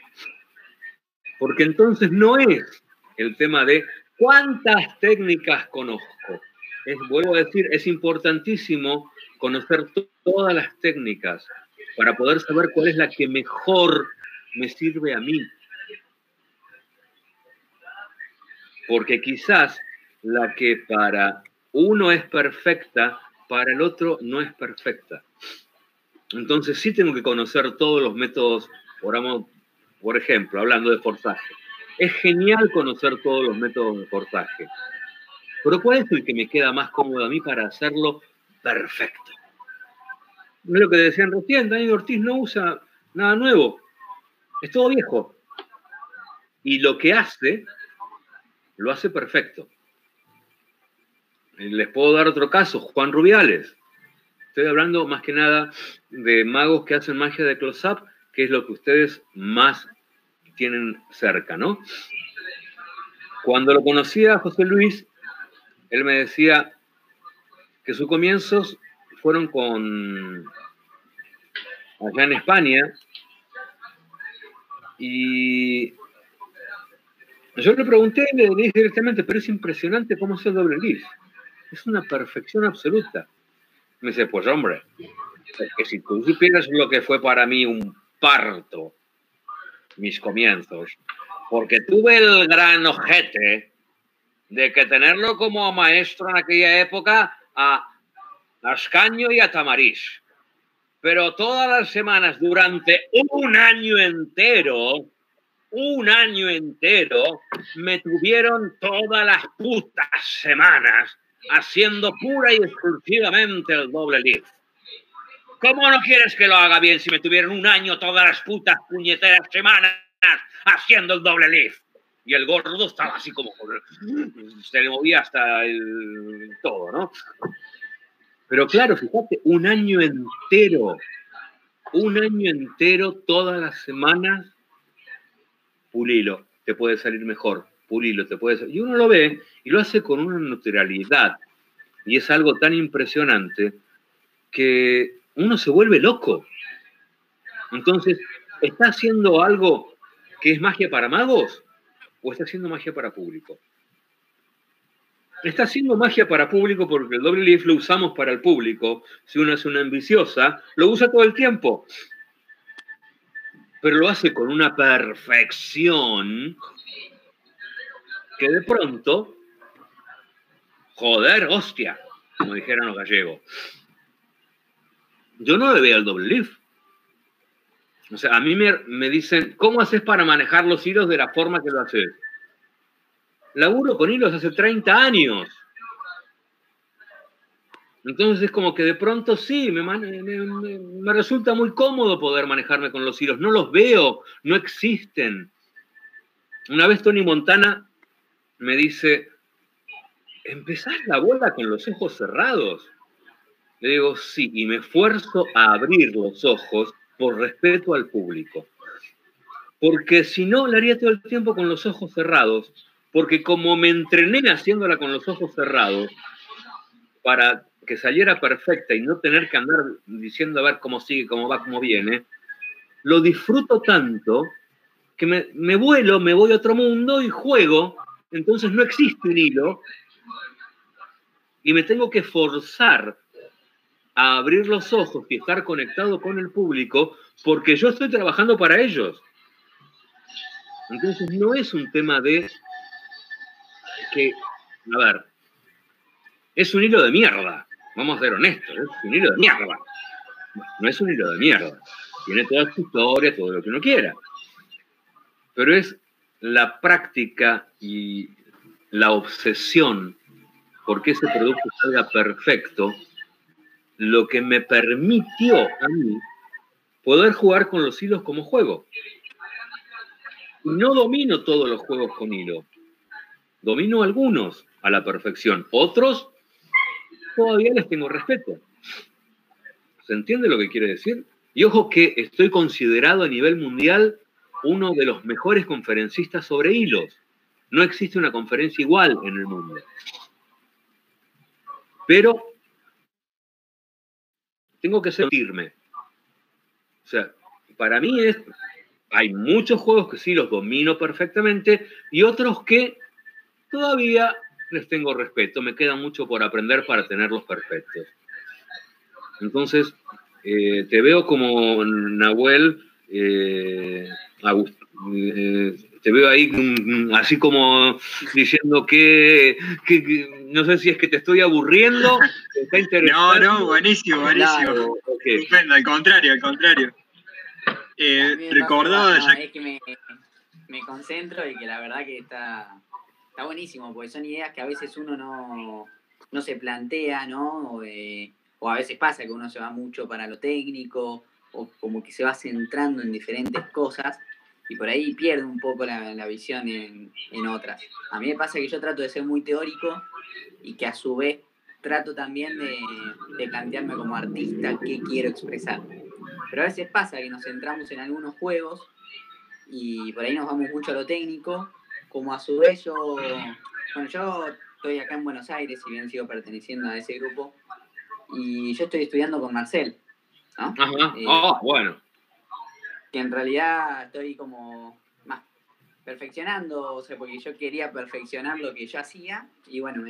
Porque entonces no es el tema de cuántas técnicas conozco. Es, vuelvo a decir, es importantísimo conocer todas las técnicas para poder saber cuál es la que mejor me sirve a mí. Porque quizás la que para uno es perfecta, para el otro no es perfecta. Entonces sí tengo que conocer todos los métodos, por ejemplo, hablando de forzaje. Es genial conocer todos los métodos de forzaje. Pero ¿cuál es el que me queda más cómodo a mí para hacerlo perfecto? Es lo que decían recién, Daniel Ortiz no usa nada nuevo. Es todo viejo. Y lo que hace, lo hace perfecto. Les puedo dar otro caso, Juan Rubiales. Estoy hablando más que nada de magos que hacen magia de close-up, que es lo que ustedes más tienen cerca, ¿no? Cuando lo conocía José Luis, él me decía que sus comienzos fueron con allá en España y yo le pregunté, le dije directamente, pero es impresionante cómo es el doble leaf. Es una perfección absoluta. Me dice, pues hombre, que si tú supieras lo que fue para mí un parto, mis comienzos, porque tuve el gran ojete de que tenerlo como maestro en aquella época a Ascaño y a Tamariz. Pero todas las semanas, durante un año entero, un año entero, me tuvieron todas las putas semanas haciendo pura y exclusivamente el doble lift. ¿Cómo no quieres que lo haga bien si me tuvieron un año todas las putas puñeteras semanas haciendo el doble lift? Y el gordo estaba así como... Se le movía hasta el todo, ¿no? Pero claro, fíjate, un año entero, un año entero, todas las semanas, pulilo, te puede salir mejor, pulilo, te puede salir. Y uno lo ve y lo hace con una naturalidad. Y es algo tan impresionante que uno se vuelve loco. Entonces, ¿está haciendo algo que es magia para magos o está haciendo magia para público? está haciendo magia para público porque el doble leaf lo usamos para el público. Si uno es una ambiciosa, lo usa todo el tiempo. Pero lo hace con una perfección que de pronto, joder, hostia, como dijeron los gallegos. Yo no le veo el doble leaf. O sea, a mí me, me dicen, ¿cómo haces para manejar los hilos de la forma que lo haces? laburo con hilos hace 30 años. Entonces es como que de pronto sí, me, me, resulta muy cómodo poder manejarme con los hilos. No los veo, no existen. Una vez Tony Montana me dice, ¿empezás la bola con los ojos cerrados? Le digo, sí, y me esfuerzo a abrir los ojos por respeto al público. Porque si no, la haría todo el tiempo con los ojos cerrados porque como me entrené haciéndola con los ojos cerrados, para que saliera perfecta y no tener que andar diciendo a ver cómo sigue, cómo va, cómo viene, lo disfruto tanto que me, me vuelo, me voy a otro mundo y juego, entonces no existe un hilo y me tengo que forzar a abrir los ojos y estar conectado con el público porque yo estoy trabajando para ellos. Entonces no es un tema de que, a ver, es un hilo de mierda. Vamos a ser honestos, es un hilo de mierda. No es un hilo de mierda. Tiene toda su historia, todo lo que uno quiera. Pero es la práctica y la obsesión porque ese producto salga perfecto lo que me permitió a mí poder jugar con los hilos como juego. No domino todos los juegos con hilo. Domino algunos a la perfección, otros todavía les tengo respeto. ¿Se entiende lo que quiere decir? Y ojo que estoy considerado a nivel mundial uno de los mejores conferencistas sobre hilos. No existe una conferencia igual en el mundo. Pero tengo que sentirme. O sea, para mí es, hay muchos juegos que sí los domino perfectamente y otros que todavía les tengo respeto. Me queda mucho por aprender para tenerlos perfectos. Entonces, eh, te veo como Nahuel, eh, eh, te veo ahí mm, así como diciendo que, no sé si es que te estoy aburriendo. no, no, buenísimo, buenísimo. al contrario, al contrario. recordado es que me, me, concentro y que la verdad que está, está buenísimo, porque son ideas que a veces uno no, no se plantea, ¿no? O, o a veces pasa que uno se va mucho para lo técnico o como que se va centrando en diferentes cosas y por ahí pierde un poco la, visión en, otras. A mí me pasa que yo trato de ser muy teórico y que a su vez trato también de, de plantearme como artista qué quiero expresar. Pero a veces pasa que nos centramos en algunos juegos y por ahí nos vamos mucho a lo técnico, como a su vez yo, bueno, yo estoy acá en Buenos Aires, y bien sigo perteneciendo a ese grupo, y yo estoy estudiando con Marcel, ¿no? Ajá. Eh, oh, bueno. Que en realidad estoy como más perfeccionando, o sea, porque yo quería perfeccionar lo que yo hacía y bueno,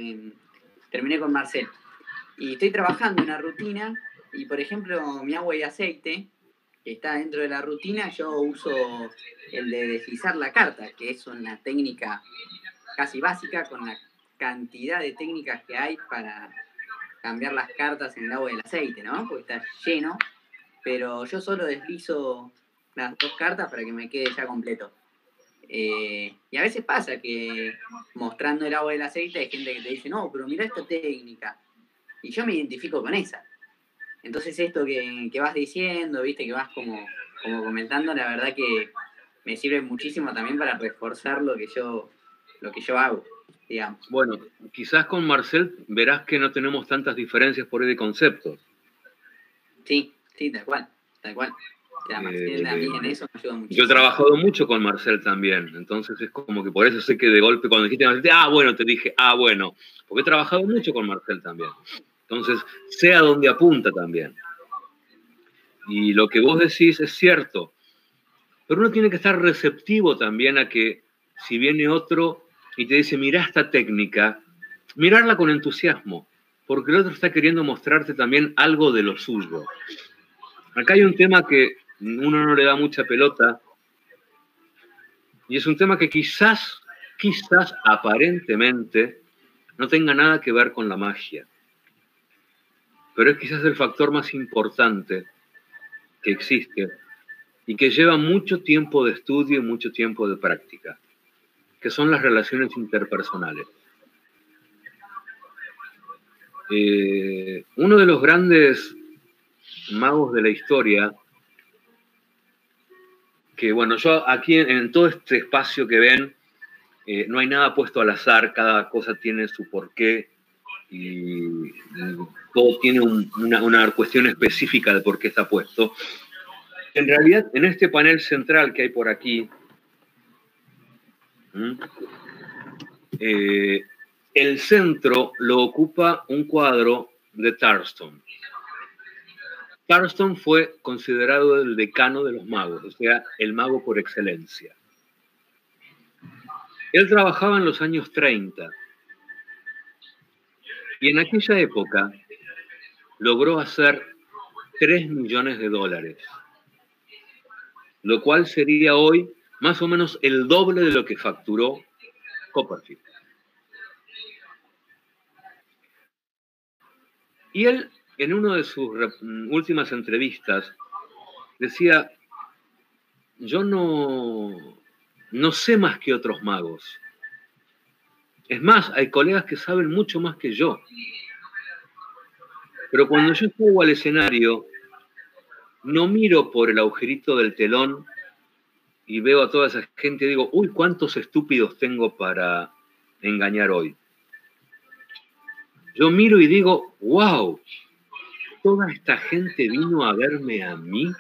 terminé con Marcel. Y estoy trabajando una rutina y por ejemplo mi agua y aceite, que está dentro de la rutina, yo uso el de deslizar la carta, que es una técnica casi básica con la cantidad de técnicas que hay para cambiar las cartas en el agua y el aceite, ¿no? Porque está lleno. Pero yo solo deslizo las dos cartas para que me quede ya completo. Eh, y a veces pasa que mostrando el agua y el aceite hay gente que te dice, no, pero mira esta técnica. Y yo me identifico con esa. Entonces esto que, vas diciendo, viste, que vas como, como comentando, la verdad que me sirve muchísimo también para reforzar lo que yo, lo que yo hago. Bueno, quizás con Marcel verás que no tenemos tantas diferencias por ahí de conceptos. Sí, sí, tal cual, tal cual. Eh, yo he trabajado mucho con Marcel también, entonces es como que por eso sé que de golpe cuando dijiste ah, bueno, te dije, ah, bueno, porque he trabajado mucho con Marcel también. Entonces, sé a dónde apunta también. Y lo que vos decís es cierto, pero uno tiene que estar receptivo también a que si viene otro y te dice, mira esta técnica, mirarla con entusiasmo, porque el otro está queriendo mostrarte también algo de lo suyo. Acá hay un tema que uno no le da mucha pelota, y es un tema que quizás, quizás aparentemente no tenga nada que ver con la magia, pero es quizás el factor más importante que existe y que lleva mucho tiempo de estudio y mucho tiempo de práctica que son las relaciones interpersonales. Eh, uno de los grandes magos de la historia, que bueno, yo aquí en, todo este espacio que ven, eh, no hay nada puesto al azar, cada cosa tiene su porqué y, todo tiene una, cuestión específica de por qué está puesto. En realidad, en este panel central que hay por aquí. Eh, el centro lo ocupa un cuadro de Tarston. Tarston fue considerado el decano de los magos, o sea, el mago por excelencia. Él trabajaba en los años 30 y en aquella época logró hacer 3 millones de dólares, lo cual sería hoy más o menos el doble de lo que facturó Copperfield. Y él, en una de sus últimas entrevistas, decía, yo no, no sé más que otros magos. Es más, hay colegas que saben mucho más que yo. Pero cuando yo subo al escenario, no miro por el agujerito del telón y veo a toda esa gente y digo, uy, cuántos estúpidos tengo para engañar hoy. Yo miro y digo, wow, toda esta gente vino a verme a mí.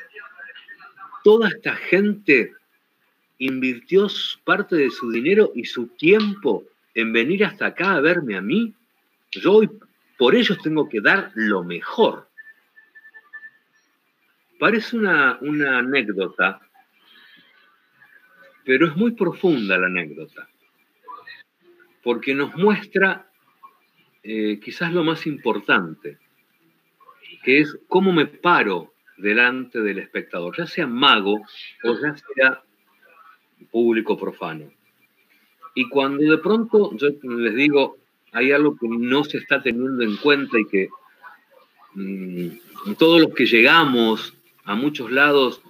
Toda esta gente invirtió parte de su dinero y su tiempo en venir hasta acá a verme a mí. Yo hoy por ellos tengo que dar lo mejor. Parece una, anécdota, pero es muy profunda la anécdota, porque nos muestra eh, quizás lo más importante, que es cómo me paro delante del espectador, ya sea mago o ya sea público profano. Y cuando de pronto yo les digo, hay algo que no se está teniendo en cuenta y que mm, todos los que llegamos a muchos lados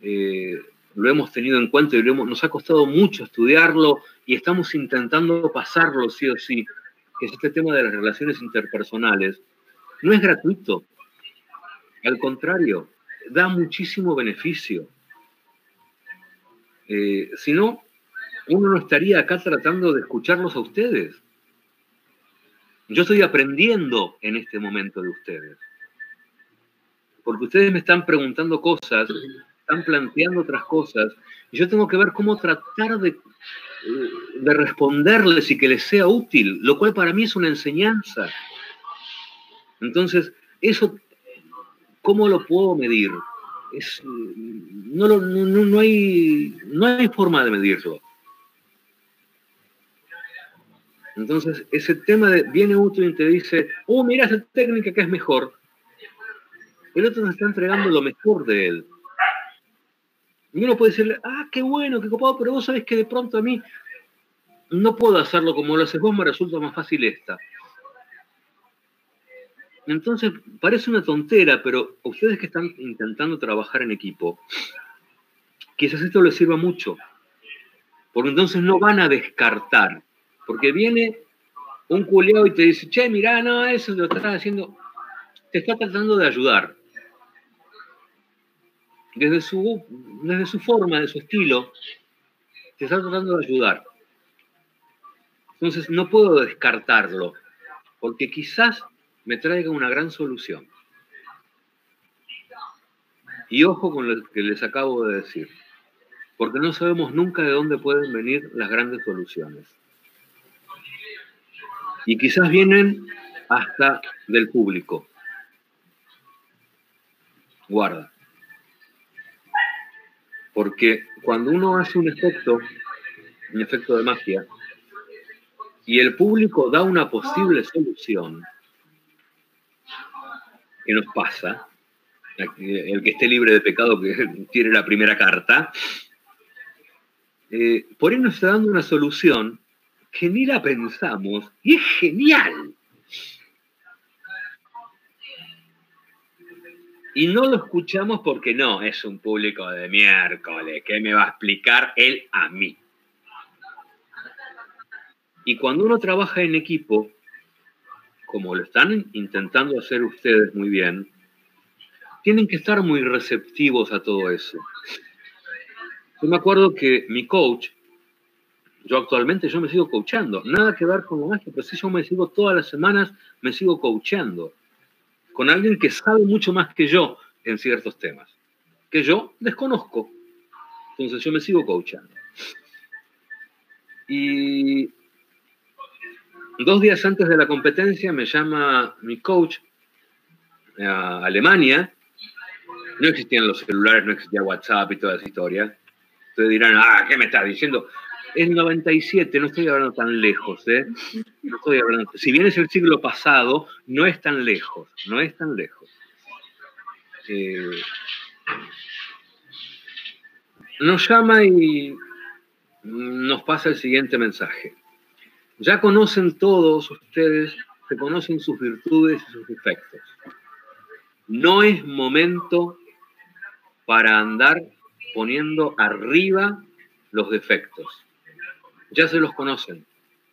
eh, lo hemos tenido en cuenta y nos ha costado mucho estudiarlo y estamos intentando pasarlo sí o sí, que es este tema de las relaciones interpersonales. No es gratuito, al contrario, da muchísimo beneficio. Eh, si no, uno no estaría acá tratando de escucharlos a ustedes. Yo estoy aprendiendo en este momento de ustedes. Porque ustedes me están preguntando cosas, están planteando otras cosas, y yo tengo que ver cómo tratar de, de responderles y que les sea útil, lo cual para mí es una enseñanza. Entonces, eso, ¿cómo lo puedo medir? no, hay forma de medirlo. Entonces, ese tema de viene otro y te dice, oh, mira esa técnica que es mejor. El otro nos está entregando lo mejor de él. Y uno puede decirle, ah, qué bueno, qué copado, pero vos sabés que de pronto a mí no puedo hacerlo como lo haces vos, me resulta más fácil esta. Entonces, parece una tontera, pero ustedes que están intentando trabajar en equipo, quizás esto les sirva mucho, porque entonces no van a descartar porque viene un culiao y te dice, che, mirá, no, eso lo estás haciendo. Te está tratando de ayudar. Desde su, desde su forma, de su estilo, te está tratando de ayudar. Entonces no puedo descartarlo, porque quizás me traiga una gran solución. Y ojo con lo que les acabo de decir, porque no sabemos nunca de dónde pueden venir las grandes soluciones y quizás vienen hasta del público. Guarda. Porque cuando uno hace un efecto, un efecto de magia, y el público da una posible solución, que nos pasa, el que esté libre de pecado que tiene la primera carta, eh, por ahí nos está dando una solución que ni la pensamos y es genial. Y no lo escuchamos porque no, es un público de miércoles, ¿qué me va a explicar él a mí? Y cuando uno trabaja en equipo, como lo están intentando hacer ustedes muy bien, tienen que estar muy receptivos a todo eso. Yo me acuerdo que mi coach, yo actualmente yo me sigo coachando, nada que ver con lo mágico, pero sí yo me sigo todas las semanas, me sigo coachando con alguien que sabe mucho más que yo en ciertos temas, que yo desconozco. Entonces yo me sigo coachando. Y dos días antes de la competencia me llama mi coach a Alemania. No existían los celulares, no existía WhatsApp y toda esa historia. Ustedes dirán, ah, ¿qué me estás diciendo? Es 97, no estoy hablando tan lejos, ¿eh? No estoy hablando. Si bien es el siglo pasado, no es tan lejos, no es tan lejos. Eh, nos llama y nos pasa el siguiente mensaje. Ya conocen todos ustedes, se conocen sus virtudes y sus defectos. No es momento para andar poniendo arriba los defectos ya se los conocen.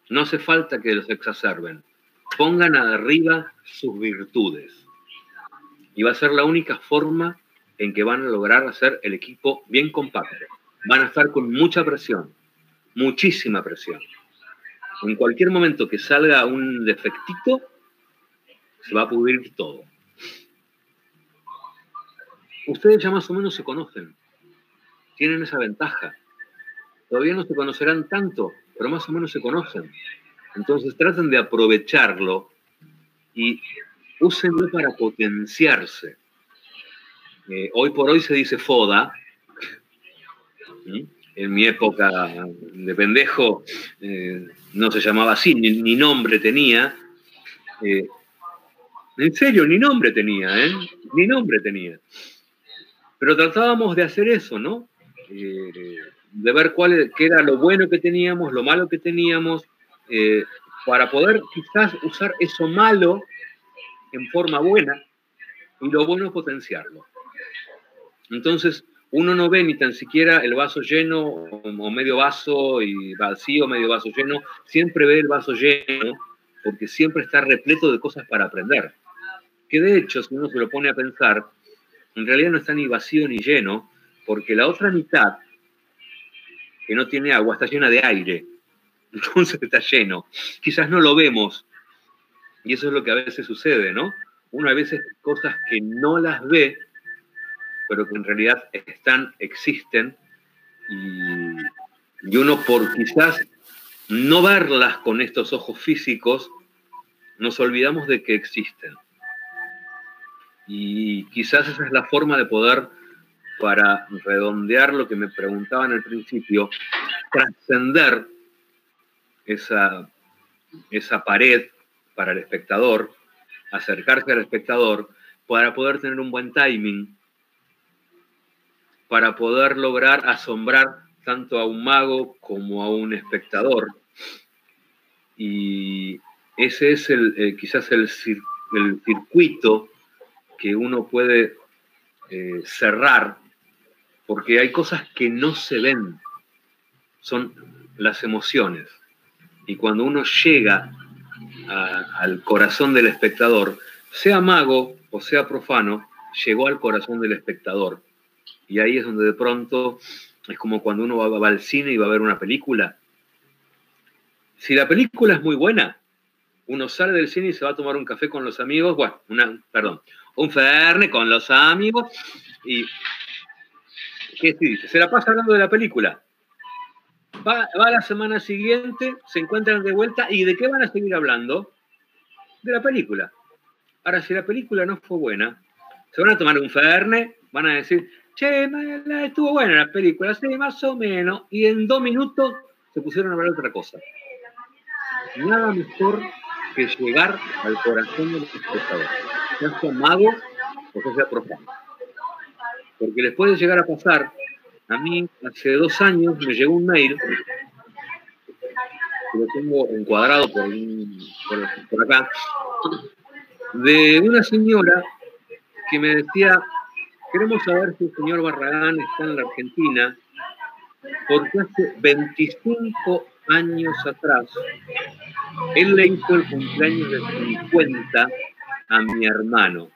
No hace falta que los exacerben. Pongan arriba sus virtudes. Y va a ser la única forma en que van a lograr hacer el equipo bien compacto. Van a estar con mucha presión, muchísima presión. En cualquier momento que salga un defectito, se va a pudrir todo. Ustedes ya más o menos se conocen, tienen esa ventaja todavía no se conocerán tanto, pero más o menos se conocen. Entonces traten de aprovecharlo y úsenlo para potenciarse. Eh, hoy por hoy se dice foda. En mi época de pendejo eh, no se llamaba así, ni, nombre tenía. Eh, en serio, ni nombre tenía, ¿eh? Ni nombre tenía. Pero tratábamos de hacer eso, ¿no? de ver cuál qué era lo bueno que teníamos, lo malo que teníamos, para poder quizás usar eso malo en forma buena y lo bueno potenciarlo. Entonces, uno no ve ni tan siquiera el vaso lleno o medio vaso y vacío, medio vaso lleno, siempre ve el vaso lleno porque siempre está repleto de cosas para aprender. Que de hecho, si uno se lo pone a pensar, en realidad no está ni vacío ni lleno, porque la otra mitad, que no tiene agua, está llena de aire. Entonces está lleno. Quizás no lo vemos. Y eso es lo que a veces sucede, ¿no? Uno a veces cosas que no las ve pero que en realidad están, existen, y, uno por quizás no verlas con estos ojos físicos, nos olvidamos de que existen. Y quizás esa es la forma de poder, para redondear lo que me preguntaban al principio, trascender esa, esa pared para el espectador, acercarse al espectador, para poder tener un buen timing, para poder lograr asombrar tanto a un mago como a un espectador. Y ese es el, eh, quizás el, el, circuito que uno puede eh, cerrar, porque hay cosas que no se ven, son las emociones. Y cuando uno llega al corazón del espectador, sea mago o sea profano, llegó al corazón del espectador y ahí es donde de pronto es como cuando uno va, al cine y va a ver una película. Si la película es muy buena, uno sale del cine y se va a tomar un café con los amigos, bueno, una, perdón, un ferne con los amigos y ¿qué se dice? Se la pasa hablando de la película. Va, va, la semana siguiente, se encuentran de vuelta y ¿de qué van a seguir hablando? De la película. Ahora, si la película no fue buena, se van a tomar un ferne, van a decir, che, estuvo buena la película, sí, más o menos, y en dos minutos se pusieron a hablar otra cosa. Nada mejor que llegar al corazón del espectador, ya sea mago o sea profano. Porque les puede llegar a pasar, a mí hace dos años me llegó un mail, que lo tengo encuadrado por, por acá, de una señora que me decía, Queremos saber si el señor Barragán está en la Argentina, porque hace 25 años atrás él le hizo el cumpleaños de 50 a mi hermano.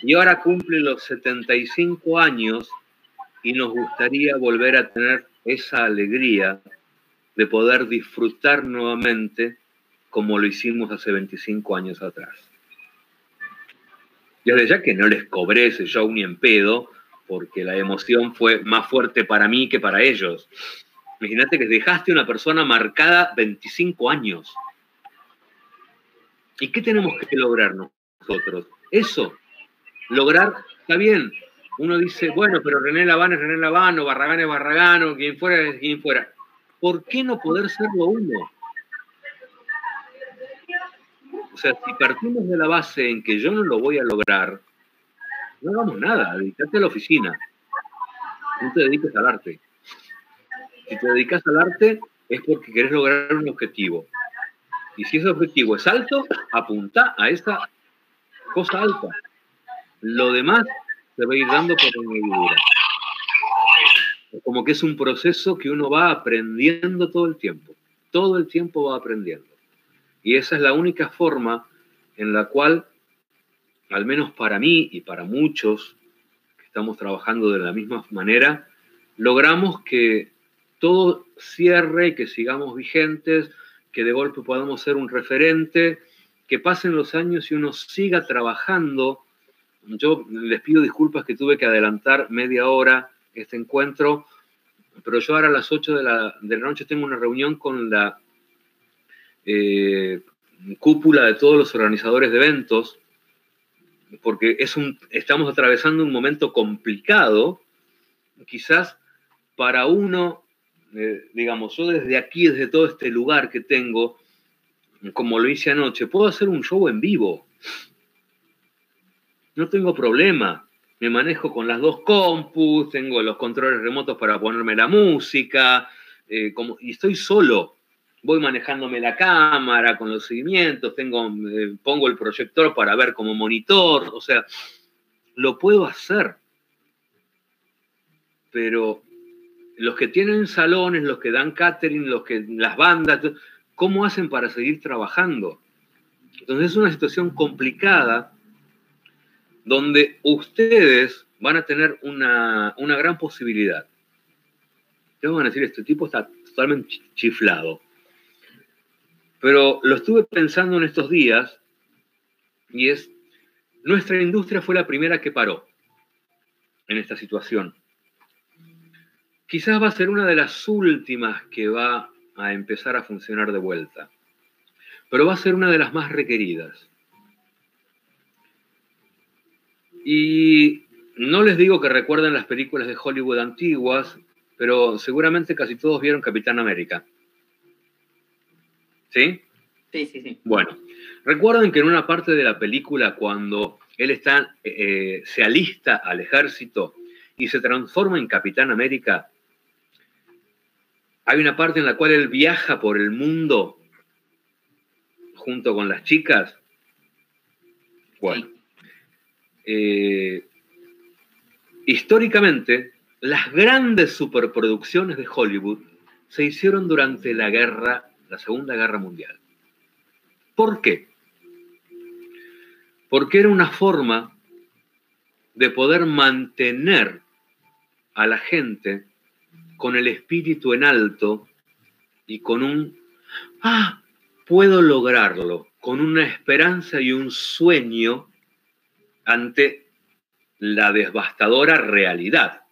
Y ahora cumple los 75 años y nos gustaría volver a tener esa alegría de poder disfrutar nuevamente como lo hicimos hace 25 años atrás desde ya que no les cobré ese show ni en pedo, porque la emoción fue más fuerte para mí que para ellos. Imagínate que dejaste una persona marcada 25 años. ¿Y qué tenemos que lograr nosotros? Eso, lograr, está bien. Uno dice, bueno, pero René Laván es René Laván, o Barragán es Barragán, o quien fuera es quien fuera. ¿Por qué no poder serlo uno? O sea, si partimos de la base en que yo no lo voy a lograr, no hagamos nada, dedícate a la oficina. No te dediques al arte. Si te dedicas al arte es porque querés lograr un objetivo. Y si ese objetivo es alto, apunta a esa cosa alta. Lo demás se va a ir dando por añadidura. Como que es un proceso que uno va aprendiendo todo el tiempo. Todo el tiempo va aprendiendo. Y esa es la única forma en la cual, al menos para mí y para muchos que estamos trabajando de la misma manera, logramos que todo cierre, que sigamos vigentes, que de golpe podamos ser un referente, que pasen los años y uno siga trabajando. Yo les pido disculpas que tuve que adelantar media hora este encuentro, pero yo ahora a las 8 de la, noche tengo una reunión con la eh, cúpula de todos los organizadores de eventos, porque es un, estamos atravesando un momento complicado, quizás para uno, eh, digamos, yo desde aquí, desde todo este lugar que tengo, como lo hice anoche, puedo hacer un show en vivo. No tengo problema. Me manejo con las dos compus, tengo los controles remotos para ponerme la música, eh, como, y estoy solo voy manejándome la cámara con los seguimientos, tengo, eh, pongo el proyector para ver como monitor, o sea, lo puedo hacer. Pero los que tienen salones, los que dan catering, los que las bandas, ¿cómo hacen para seguir trabajando? Entonces es una situación complicada donde ustedes van a tener una, una gran posibilidad. ¿Qué van a decir? Este tipo está totalmente chiflado. Pero lo estuve pensando en estos días y es, nuestra industria fue la primera que paró en esta situación. Quizás va a ser una de las últimas que va a empezar a funcionar de vuelta, pero va a ser una de las más requeridas. Y no les digo que recuerden las películas de Hollywood antiguas, pero seguramente casi todos vieron Capitán América. ¿Sí? Sí, sí, sí. Bueno, recuerden que en una parte de la película, cuando él está, eh, se alista al ejército y se transforma en Capitán América, hay una parte en la cual él viaja por el mundo junto con las chicas. Bueno, eh, históricamente, las grandes superproducciones de Hollywood se hicieron durante la guerra la Segunda Guerra Mundial. ¿Por qué? Porque era una forma de poder mantener a la gente con el espíritu en alto y con un, ah, puedo lograrlo, con una esperanza y un sueño ante la devastadora realidad.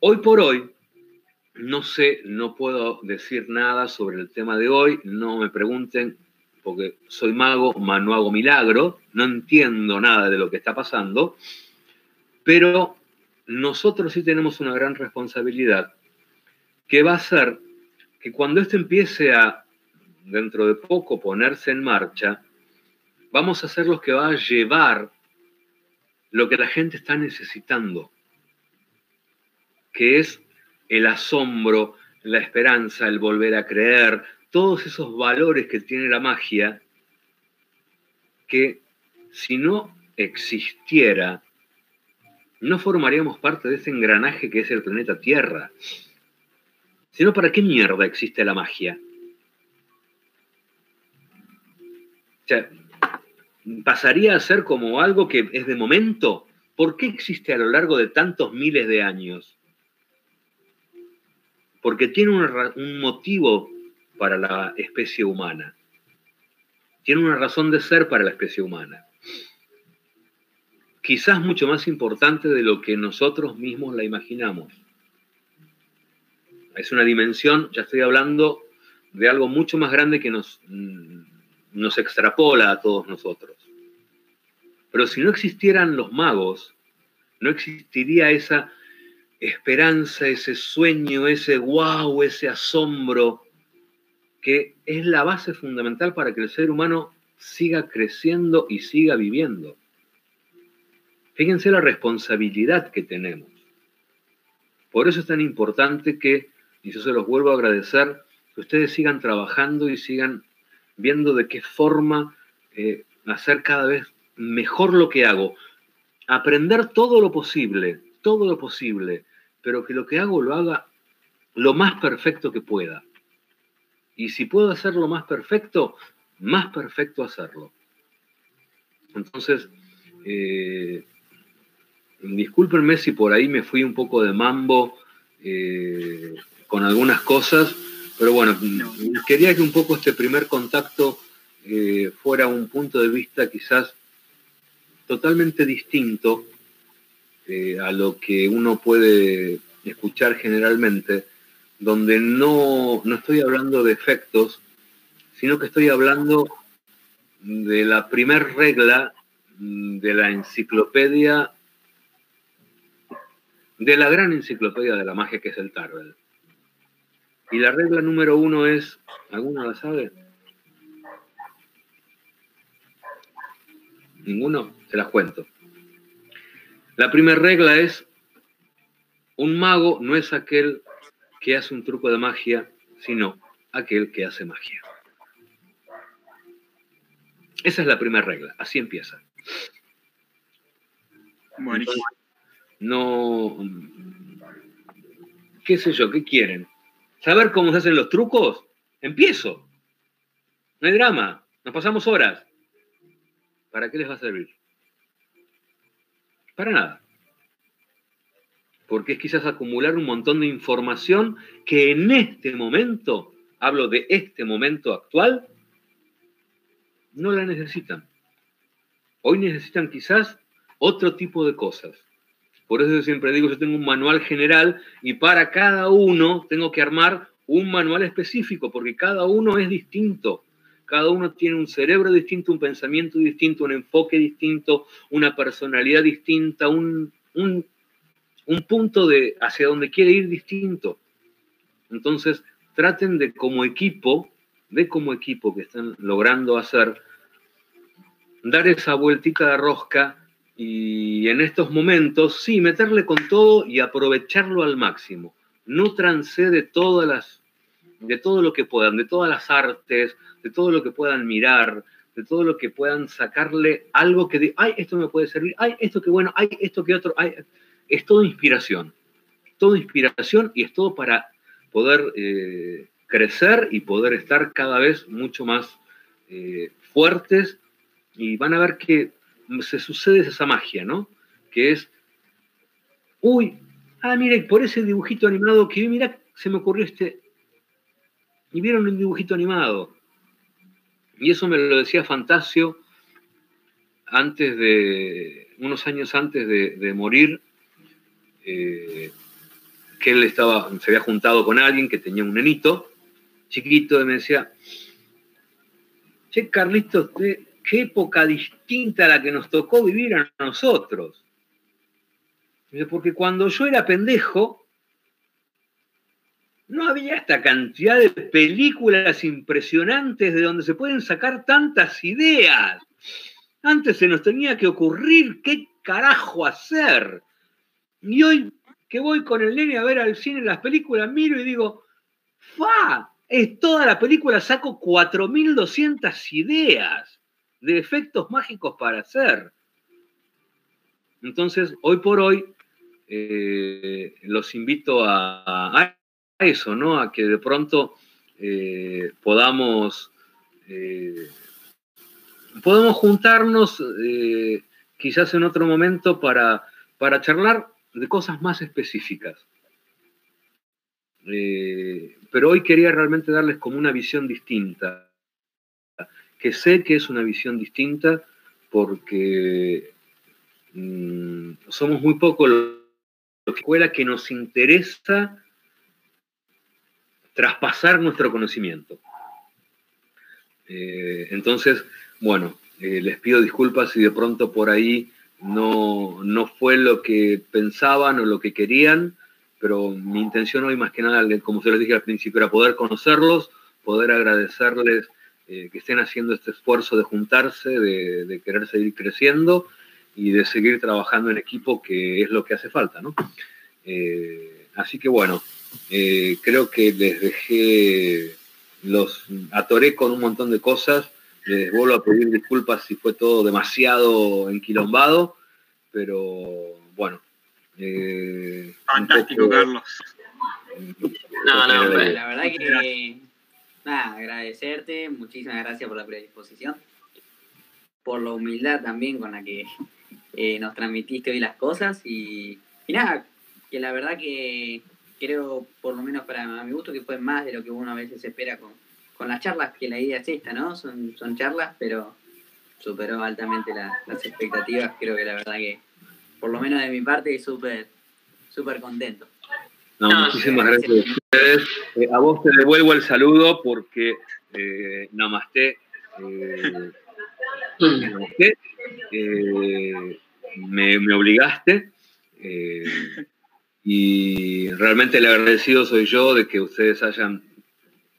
Hoy por hoy, no sé, no puedo decir nada sobre el tema de hoy, no me pregunten, porque soy mago, no hago milagro, no entiendo nada de lo que está pasando, pero nosotros sí tenemos una gran responsabilidad, que va a ser que cuando esto empiece a, dentro de poco, ponerse en marcha, vamos a ser los que va a llevar lo que la gente está necesitando, que es el asombro, la esperanza, el volver a creer, todos esos valores que tiene la magia, que si no existiera, no formaríamos parte de ese engranaje que es el planeta Tierra. Sino, ¿para qué mierda existe la magia? O sea, pasaría a ser como algo que es de momento. ¿Por qué existe a lo largo de tantos miles de años? Porque tiene un, motivo para la especie humana. Tiene una razón de ser para la especie humana. Quizás mucho más importante de lo que nosotros mismos la imaginamos. Es una dimensión, ya estoy hablando de algo mucho más grande que nos, mm, nos extrapola a todos nosotros. Pero si no existieran los magos, no existiría esa esperanza, ese sueño, ese wow, ese asombro, que es la base fundamental para que el ser humano siga creciendo y siga viviendo. Fíjense la responsabilidad que tenemos. Por eso es tan importante que, y yo se los vuelvo a agradecer, que ustedes sigan trabajando y sigan viendo de qué forma eh, hacer cada vez mejor lo que hago. Aprender todo lo posible, todo lo posible, pero que lo que hago lo haga lo más perfecto que pueda. Y si puedo hacerlo más perfecto, más perfecto hacerlo. Entonces, eh, discúlpenme si por ahí me fui un poco de mambo eh, con algunas cosas, pero bueno, quería que un poco este primer contacto eh, fuera un punto de vista quizás totalmente distinto eh, a lo que uno puede escuchar generalmente, donde no, no estoy hablando de efectos, sino que estoy hablando de la primer regla de la enciclopedia, de la gran enciclopedia de la magia que es el Tarot. Y la regla número uno es, ¿alguno la sabe? ¿Ninguno? Se las cuento. La primera regla es, un mago no es aquel que hace un truco de magia, sino aquel que hace magia. Esa es la primera regla, así empieza. no, qué sé yo, ¿qué quieren? ¿Saber cómo se hacen los trucos? Empiezo. No hay drama, nos pasamos horas. ¿Para qué les va a servir? Para nada. Porque es quizás acumular un montón de información que en este momento, hablo de este momento actual, no la necesitan. Hoy necesitan quizás otro tipo de cosas. Por eso yo siempre digo, yo tengo un manual general y para cada uno tengo que armar un manual específico, porque cada uno es distinto. Cada uno tiene un cerebro distinto, un pensamiento distinto, un enfoque distinto, una personalidad distinta, un, un, un punto de hacia donde quiere ir distinto. Entonces, traten de como equipo de como equipo que están logrando hacer, dar esa vueltita de rosca y en estos momentos, sí, meterle con todo y aprovecharlo al máximo. No de todas las, de todo lo que puedan, de todas las artes, de todo lo que puedan mirar, de todo lo que puedan sacarle algo que de, ay, esto me puede servir, ay, esto que bueno, ay, esto que otro, ay, es todo inspiración, todo inspiración y es todo para poder eh, crecer y poder estar cada vez mucho más eh, fuertes y van a ver que se sucede esa magia, ¿no? Que es, uy, ah, mire, por ese dibujito animado que vi, mira, se me ocurrió este, y vieron un dibujito animado. Y eso me lo decía Fantasio antes de, unos años antes de, morir, eh, que él estaba, se había juntado con alguien que tenía un nenito, chiquito, y me decía, che, Carlitos, qué, época distinta a la que nos tocó vivir a nosotros. Porque cuando yo era pendejo, no había esta cantidad de películas impresionantes de donde se pueden sacar tantas ideas. Antes se nos tenía que ocurrir qué carajo hacer. Y hoy que voy con el nene a ver al cine las películas, miro y digo, ¡fa! Es toda la película, saco 4.200 ideas de efectos mágicos para hacer. Entonces, hoy por hoy, eh, los invito a, eso, ¿no? A que de pronto eh, podamos, eh, podamos juntarnos quizás en otro momento para, para charlar de cosas más específicas. Eh, pero hoy quería realmente darles como una visión distinta, que sé que es una visión distinta porque mm, somos muy pocos los escuela que nos interesa traspasar nuestro conocimiento. Eh, entonces, bueno, eh, les pido disculpas si de pronto por ahí no, no fue lo que pensaban o lo que querían pero mi intención hoy más que nada, como se les dije al principio, era poder conocerlos, poder agradecerles eh, que estén haciendo este esfuerzo de juntarse, de, querer seguir creciendo y de seguir trabajando en equipo, que es lo que hace falta, ¿no? Así que bueno, eh, creo que les dejé, los atoré con un montón de cosas, les vuelvo a pedir disculpas si fue todo demasiado enquilombado, pero bueno, eh, Fantástico, Carlos. No, no, la verdad que nada, agradecerte, muchísimas gracias por la predisposición, por la humildad también con la que eh, nos transmitiste hoy las cosas y, nada, que la verdad que creo, por lo menos para mi gusto, que fue más de lo que uno a veces espera con, con las charlas, que la idea es esta, ¿no? Son, son charlas, pero superó altamente las expectativas, creo que la verdad que por lo menos de mi parte, súper, súper contento. No, muchísimas gracias a ustedes. Eh, a vos te devuelvo el saludo porque eh, namaste. Eh, namaste me, me, obligaste. y realmente el agradecido soy yo de que ustedes hayan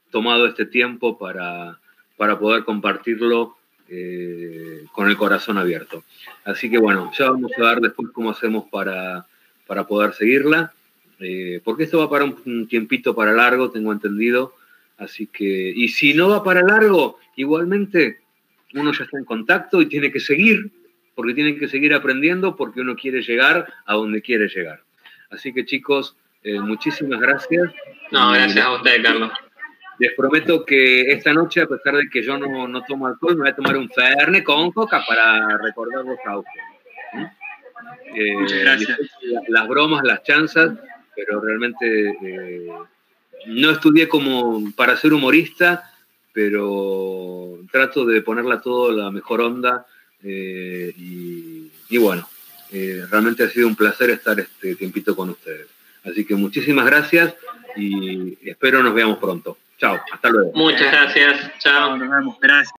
tomado este tiempo para, para poder compartirlo eh, con el corazón abierto. Así que bueno, ya vamos a ver después cómo hacemos para, para poder seguirla, eh, porque esto va para un, tiempito para largo, tengo entendido. Así que, y si no va para largo, igualmente uno ya está en contacto y tiene que seguir, porque tiene que seguir aprendiendo, porque uno quiere llegar a donde quiere llegar. Así que chicos, eh, muchísimas gracias. No, gracias a usted, Carlos. Les prometo que esta noche, a pesar de que yo no, no tomo alcohol, me voy a tomar un Ferne con coca para recordar los autos. Eh, Muchas gracias. Las bromas, las chanzas, pero realmente eh, no estudié como para ser humorista, pero trato de ponerla todo la mejor onda eh, y, y, bueno, realmente ha sido un placer estar este tiempito con ustedes. Así que muchísimas gracias y espero nos veamos pronto. Chao, hasta luego. Muchas gracias. Chao. Nos vemos. Gracias.